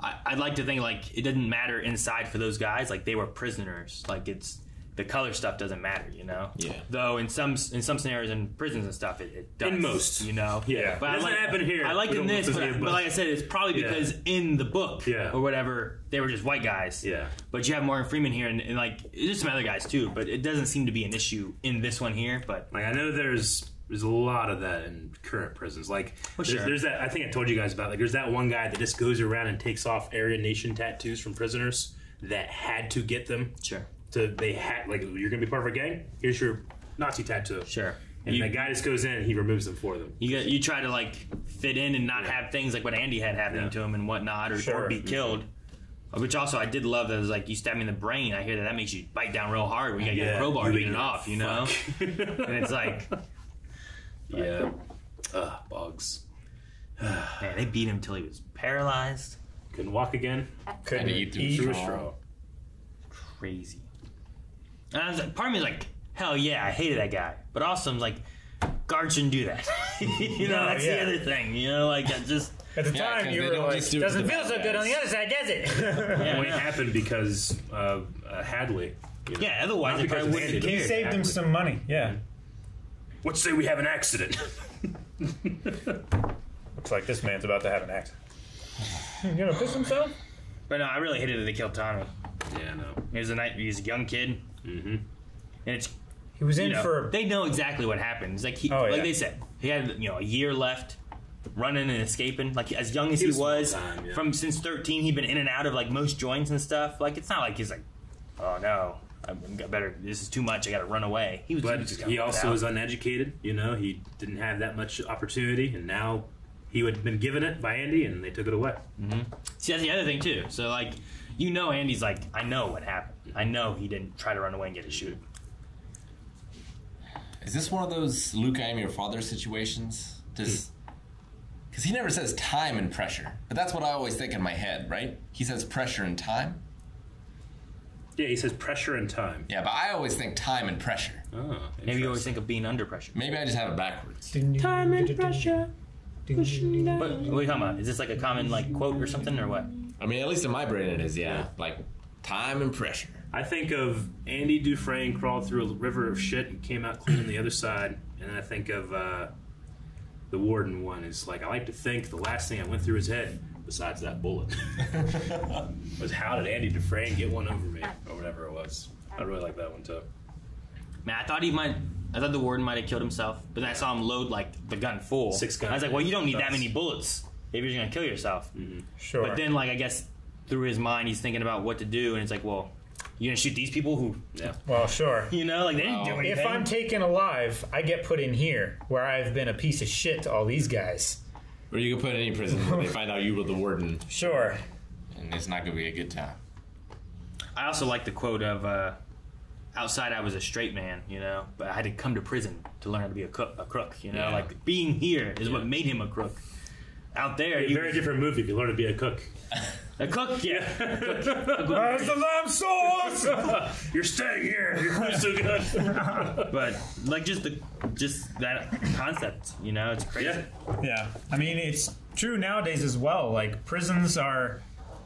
I, I'd like to think like it didn't matter inside for those guys. Like they were prisoners. Like it's the color stuff doesn't matter, you know. Yeah. Though in some in some scenarios in prisons and stuff, it, it does. In most. you know. Yeah. But It I doesn't like, happen here. I liked We in this, but, to but but- like I said, it's probably Yeah. because in the book Yeah. or whatever they were just white guys. Yeah. But you have Morgan Freeman here, and, and like there's some other guys too. But it doesn't seem to be an issue in this one here. But Like I know there's there's a lot of that in current prisons. Like Well, there's, sure. there's that I think I told you guys about. Like there's that one guy that just goes around and takes off Aryan Nation tattoos from prisoners that had to get them. Sure. To they had like you're gonna be part of a gang. Here's your Nazi tattoo. Sure. And You- that guy just goes in and he removes them for them. you got, you try to like fit in and not have things like what Andy had happening Yeah. to him and whatnot, or, Sure. or be killed. Which also I did love that it was like you stab me in the brain. I hear that that makes you bite down real hard. We gotta get Yeah, a crowbar you to get it off, you know. [LAUGHS] and it's like, Yeah. Ugh, bugs. [SIGHS] man, they beat him till he was paralyzed. Couldn't walk again. Couldn't eat through eat. through a straw. Crazy. And I was like, part of me was like, hell yeah, I hated that guy. But also I'm like, guards shouldn't do that. [LAUGHS] you know, No, that's yeah. the other thing. You know, like I just At the Yeah, time, 'cause you they were like, do doesn't feel so bad good on the other side, does it? [LAUGHS] Yeah, Well, it happened because uh, uh, Hadley. you know. Yeah, otherwise Not they because probably wouldn't have he cared. saved him some money. Yeah. What say we have an accident? [LAUGHS] Looks like this man's about to have an accident. You gonna piss himself? But no, I really hated that they killed Tommy. yeah, no. He was a night. He was a young kid, Mm-hmm. and it's He was in know, for. They know exactly what happened. Like he, Oh, like yeah. they said, he had you know a year left, running and escaping. Like as young as He he, was was, time, yeah. from since thirteen, he'd been in and out of like most joints and stuff. Like it's not like he's like, oh no, I better. This is too much. I got to run away. He was. But just he also out. was uneducated. You know, he didn't have that much opportunity, and now he would have been given it by Andy, and they took it away. Mm -hmm. See, that's the other thing too. So like, you know, Andy's like, I know what happened. I know he didn't try to run away and get a shoot. Is this one of those Luke, I am your father situations? Does hmm. because he never says time and pressure, but that's what I always think in my head, right? He says pressure and time. Yeah, he says pressure and time. Yeah, but I always think time and pressure. Oh, Maybe you always think of being under pressure. Maybe I just have it backwards. Time and pressure. But what are you talking about? Is this like a common like quote or something or what? I mean, at least in my brain, it is. Yeah, like time and pressure. I think of Andy Dufresne crawled through a river of shit and came out clean on the other side, and then I think of uh, the warden one. Is like I like to think the last thing I went through his head, besides that bullet, [LAUGHS] was how did Andy Dufresne get one over me or whatever it was. I really like that one too. Man, I thought he might. I thought the warden might have killed himself, but then I saw him load like the gun full. Six guns. I was like, well, you don't need that many bullets if you're just gonna kill yourself. Sure. But then, like, I guess through his mind, he's thinking about what to do, and it's like, well, you're gonna shoot these people who? Yeah. Well, sure. [LAUGHS] You know, like they didn't do anything. If I'm taken alive, I get put in here, where I've been a piece of shit to all these guys. Or you can put in any prison where they find out you were the warden. Sure. And it's not gonna be a good time. I also like the quote of uh, "Outside, I was a straight man, you know, but I had to come to prison to learn how to be a cook. A crook, you know, Yeah. like being here is what made him a crook. Out there, A very different movie if you learn to be a cook. A cook, yeah. Where's the lamb sauce? [LAUGHS] You're staying here. You're so good. [LAUGHS] but like just the just that concept, you know, it's crazy. Yeah, I mean it's true nowadays as well. Like prisons are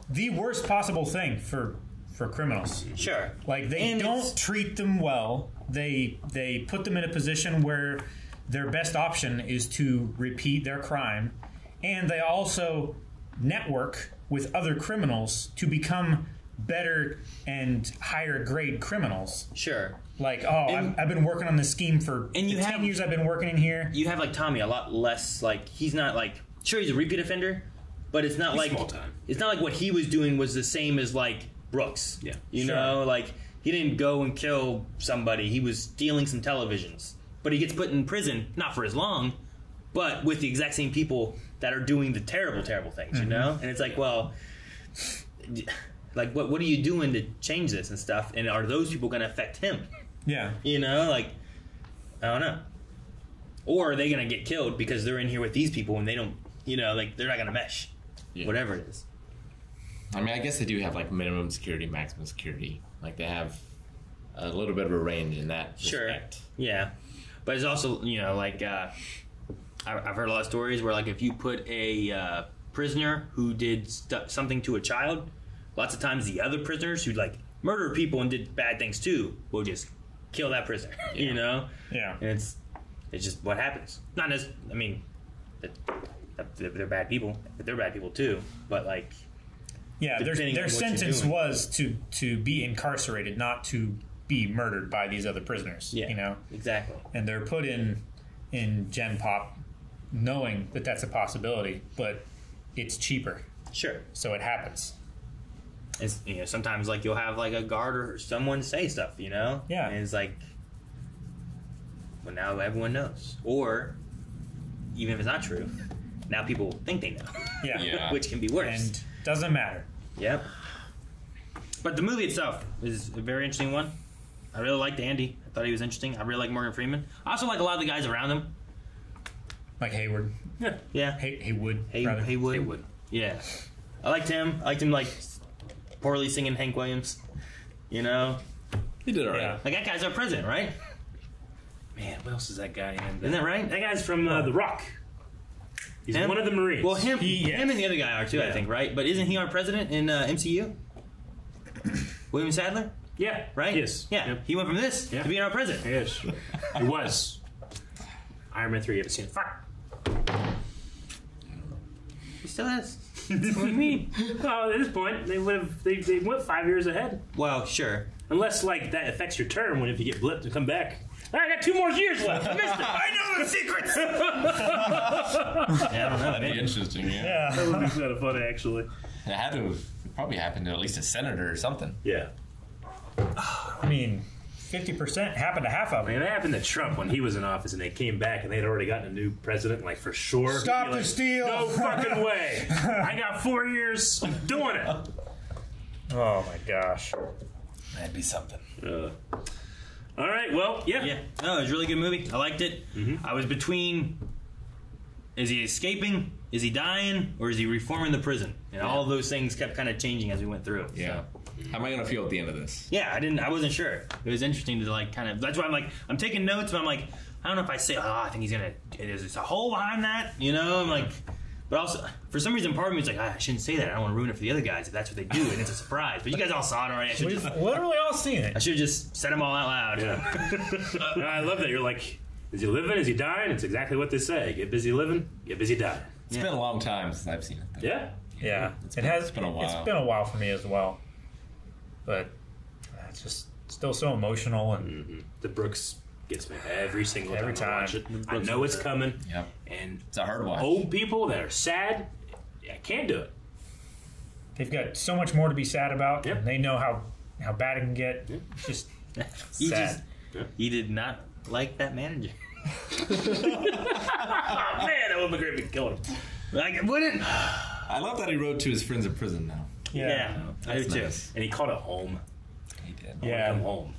the worst possible thing for for criminals. Sure. Like they don't treat them well. They they put them in a position where their best option is to repeat their crime, and they also network with other criminals to become better and higher grade criminals. Sure. Like, oh, I've, I've been working on this scheme for And you the ten years I've been working in here. You have like Tommy a lot less like he's not like sure he's a repeat offender, but it's not He's like small time. it's not like what he was doing was the same as like Brooks. Yeah. You Sure. know, like he didn't go and kill somebody. He was stealing some televisions. But he gets put in prison not for as long, but with the exact same people that are doing the terrible, terrible things, you Mhm. know? And it's like, well, like what what are you doing to change this and stuff? And are those people going to affect him? Yeah. You know, like I don't know. Or are they going to get killed because they're in here with these people and they don't, you know, like they're not going to mesh. Whatever it is. I mean, I guess they do have like minimum security, maximum security. Like they have a little bit of a range in that Sure. respect. Yeah, but it's also you know like uh, I- I've heard a lot of stories where like if you put a uh, prisoner who did something to a child, lots of times the other prisoners who like murder people and did bad things too will just kill that prisoner. [LAUGHS] You know? Yeah. And it's it's just what happens. Not as I mean, they're, bad people, they're bad people too. But like. Yeah, their, their on what you're sentence was to to be incarcerated, not to be murdered by these other prisoners. Yeah, you know exactly. And they're put in in Gen Pop, knowing that that's a possibility, but it's cheaper. Sure. So it happens. It's you know sometimes like you'll have like a guard or someone say stuff, you know. Yeah. And it's like, well now everyone knows, or even if it's not true, now people think they know. Yeah. [LAUGHS] Yeah. Which can be worse. And doesn't matter. Yep. But the movie itself is a very interesting one. I really liked Andy. I thought he was interesting. I really like Morgan Freeman. I also like a lot of the guys around him. Like Hayward. Yeah. Yeah. Hay- Haywood. Hay- rather. Haywood. Haywood. Yeah. I liked him. I liked him like poorly singing Hank Williams. You know? He did alright. Like that guy's our president, right? Man, what else is that guy in? Isn't that right? That guy's from uh, The Rock. He's Him? one of the Marines. Well, him, him and the other guy are too, I Yeah. think, right? But isn't he our president in uh, MCU? [COUGHS] William Sadler? Yeah. Right? Yes. Yeah. He went from this to being our president. Yes. It was. Iron Man 3, you haven't seen it. Fuck. He still is. what mean? Well, at this point, they would have they, they went five years ahead. Well, sure. Unless like that affects your term when if you get blipped to come back. I got two more years left. I missed it. I know the secrets. [LAUGHS] yeah, I don't know. That'd be interesting. Yeah. that would be kind of funny, actually. It had to have probably happened to at least a senator or something. Yeah. I mean, fifty percent happened to half of I mean, them. that happened to Trump when he was in office, and they came back, and they'd already gotten a new president. Like for sure. Stop He'd the like, steal. No fucking way. I got four years. I'm doing it. Oh my gosh. That'd be something. Uh, all right. Well, yeah. Yeah. No, it was a really good movie. I liked it. I was between is he escaping? Is he dying? Or is he reforming the prison? And all of those things kept kind of changing as we went through. Yeah. How am I gonna feel at the end of this? Yeah, I didn't. I wasn't sure. It was interesting to like kind of. That's why I'm like I'm taking notes, but I'm like I don't know if I say oh I think he's gonna. There's a hole behind that, you know. I'm like, but also for some reason part of me is like ah, I shouldn't say that. I don't want to ruin it for the other guys if that's what they do, and it's a surprise. But you guys all saw it already. I should We've just. literally all seen it. I should have just said them all out loud. Yeah. No, [LAUGHS] I love that. You're like, is he living? Is he dying? It's exactly what they say. Get busy living. Get busy dying. It's been a long time since I've seen it. Though. Yeah. Yeah, It's it been- has. it's been a while. It's been a while for me as well, but it's just still so emotional and Mm-hmm. The Brooks gets me every single Every time. I watch time. it. I know it's coming. Yep. And It's a hard watch. old people that are sad, I can't do it. they've got so much more to be sad about. Yep. And they know how how bad it can get. Just [LAUGHS] He sad. just he did not like that manager. oh, [LAUGHS] [LAUGHS] man, that would be great if we killed him. Like, wouldn't. I love that he wrote to his friends in prison now. Yeah, I do That's too. nice. And he called it home. He did. Yeah, come home.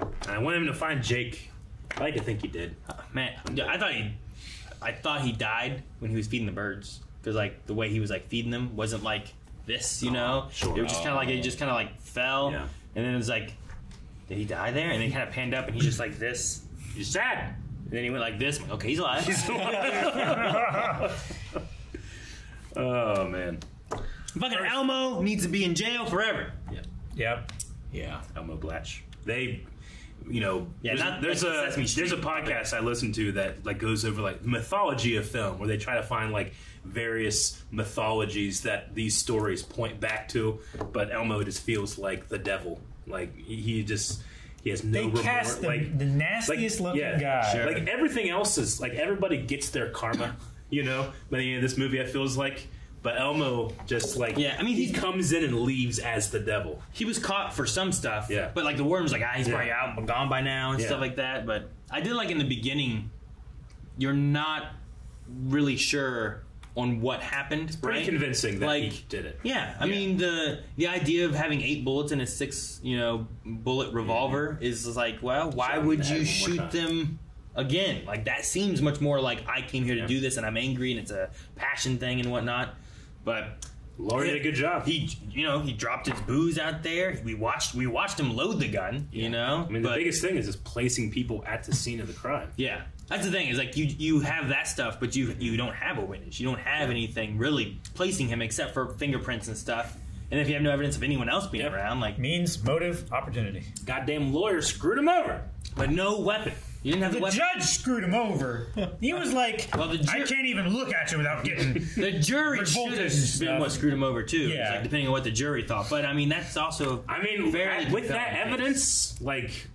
And I want him to find Jake. I like to think he did. Uh, man, I thought he, I thought he died when he was feeding the birds because like the way he was like feeding them wasn't like this, you know. Oh, sure. It was just kind of like it just kind of like fell, yeah. and then it was like, did he die there? And then he kind of panned up, and he's just like this. He's sad. And then he went like this. Okay, he's alive. He's [LAUGHS] [LAUGHS] oh man. Fucking Elmo needs to be in jail forever. Yeah. Yep. Yeah, Elmo Blatch. They, you know, Yeah, there's, not there's like a Sesame there's a podcast I listen to that like goes over like mythology of film, where they try to find like various mythologies that these stories point back to. But Elmo just feels like the devil. Like he, he just he has no They remorse. cast the- like the nastiest looking yeah, guy. Sure. Like everything else is like everybody gets their karma, [COUGHS] you know. But in this movie, it feels like. But Elmo just like Yeah, I mean, he comes in and leaves as the devil. He was caught for some stuff. Yeah. But like the worm's like, ah, he's Yeah. probably out and gone by now and Yeah. stuff like that. But I did like in the beginning, you're not really sure on what happened. It's Pretty right? convincing that like, he did it. Yeah, I mean the the idea of having eight bullets in a six you know bullet revolver is like, well, why Shot would you head one more shoot them again? Like that seems much more like I came here to do this and I'm angry and it's a passion thing and whatnot. But Laurie did a good job. He, you know, he dropped his booze out there. We watched, we watched him load the gun. You know, I mean, the biggest thing is just placing people at the scene of the crime. yeah, that's the thing. Is like you you have that stuff, but you you don't have a witness. You don't have anything really placing him except for fingerprints and stuff. And if you have no evidence of anyone else being around, like means motive, opportunity. Goddamn lawyer screwed him over, but no weapon. You didn't have the the judge screwed him over. He was like, [LAUGHS] Well, the I can't even look at you without getting [LAUGHS] The jury should have been what screwed him over too. Yeah. like, depending on what the jury thought. But I mean, that's also I mean, Fairly with that compelling evidence, like,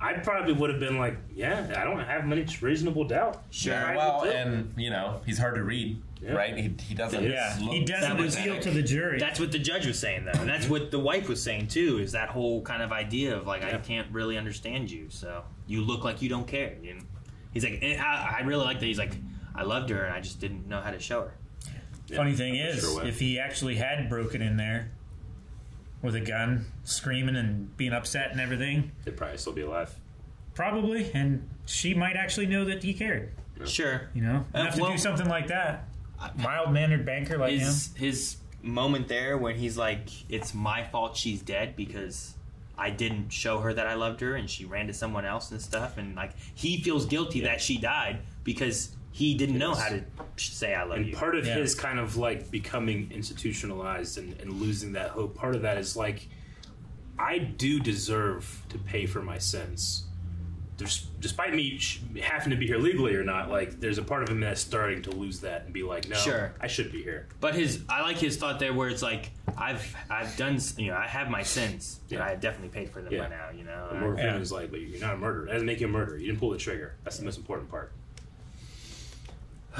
I probably would have been like, yeah, I don't have much reasonable doubt. Yeah, well, and you know he's hard to read, Yeah. right? He, he doesn't. Yeah, look he doesn't sympathetic. appeal to the jury. That's what the judge was saying, though, and that's what the wife was saying too. Is that whole kind of idea of like, I can't really understand you, so you look like you don't care. You know? He's like, and I, I really like that. He's like, I loved her, and I just didn't know how to show her. Funny thing is, sure if he actually had broken in there with a gun, screaming and being upset and everything, They'd probably still be alive. probably, and she might actually know that he cared. Sure, You know, Uh, enough to do something like that. Mild mannered banker like him. his his moment there when he's like, "It's my fault she's dead because I didn't show her that I loved her and she ran to someone else and stuff." And like he feels guilty that she died because he didn't know how to say I love And you. part of Yeah. his kind of like becoming institutionalized and, and losing that hope, part of that is like, I do deserve to pay for my sins. There's, despite me sh- having to be here legally or not, like there's a part of him that's starting to lose that and be like, no, Sure. I should be here. But his, I like his thought there, where it's like, I've, I've done, s- you know, I have my sins, but Yeah. I have definitely paid for them Yeah. by now, you know. The Morgan Yeah. Freeman's like, but you're not a murderer. That doesn't make you a murderer. You didn't pull the trigger. That's the most important part. [SIGHS]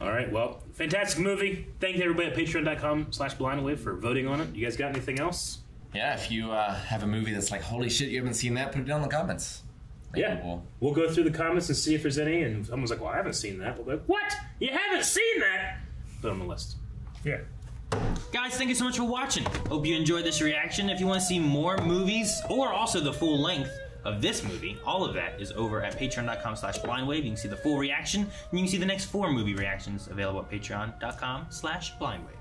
All right, well, fantastic movie. Thank you everybody at patreon.com slash blindwave for voting on it. You guys got anything else? Yeah, if you uh, have a movie that's like, holy shit, you haven't seen that, put it down in the comments. Maybe Yeah. we'll- We'll go through the comments and see if there's any. And someone's like, well, I haven't seen that. We'll be like, what? You haven't seen that? Put it on the list. Yeah. Guys, thank you so much for watching. Hope you enjoyed this reaction. If you want to see more movies or also the full length of this movie, all of that is over at patreon.com slash blindwave. You can see the full reaction, and you can see the next four movie reactions available at patreon.com slash blindwave.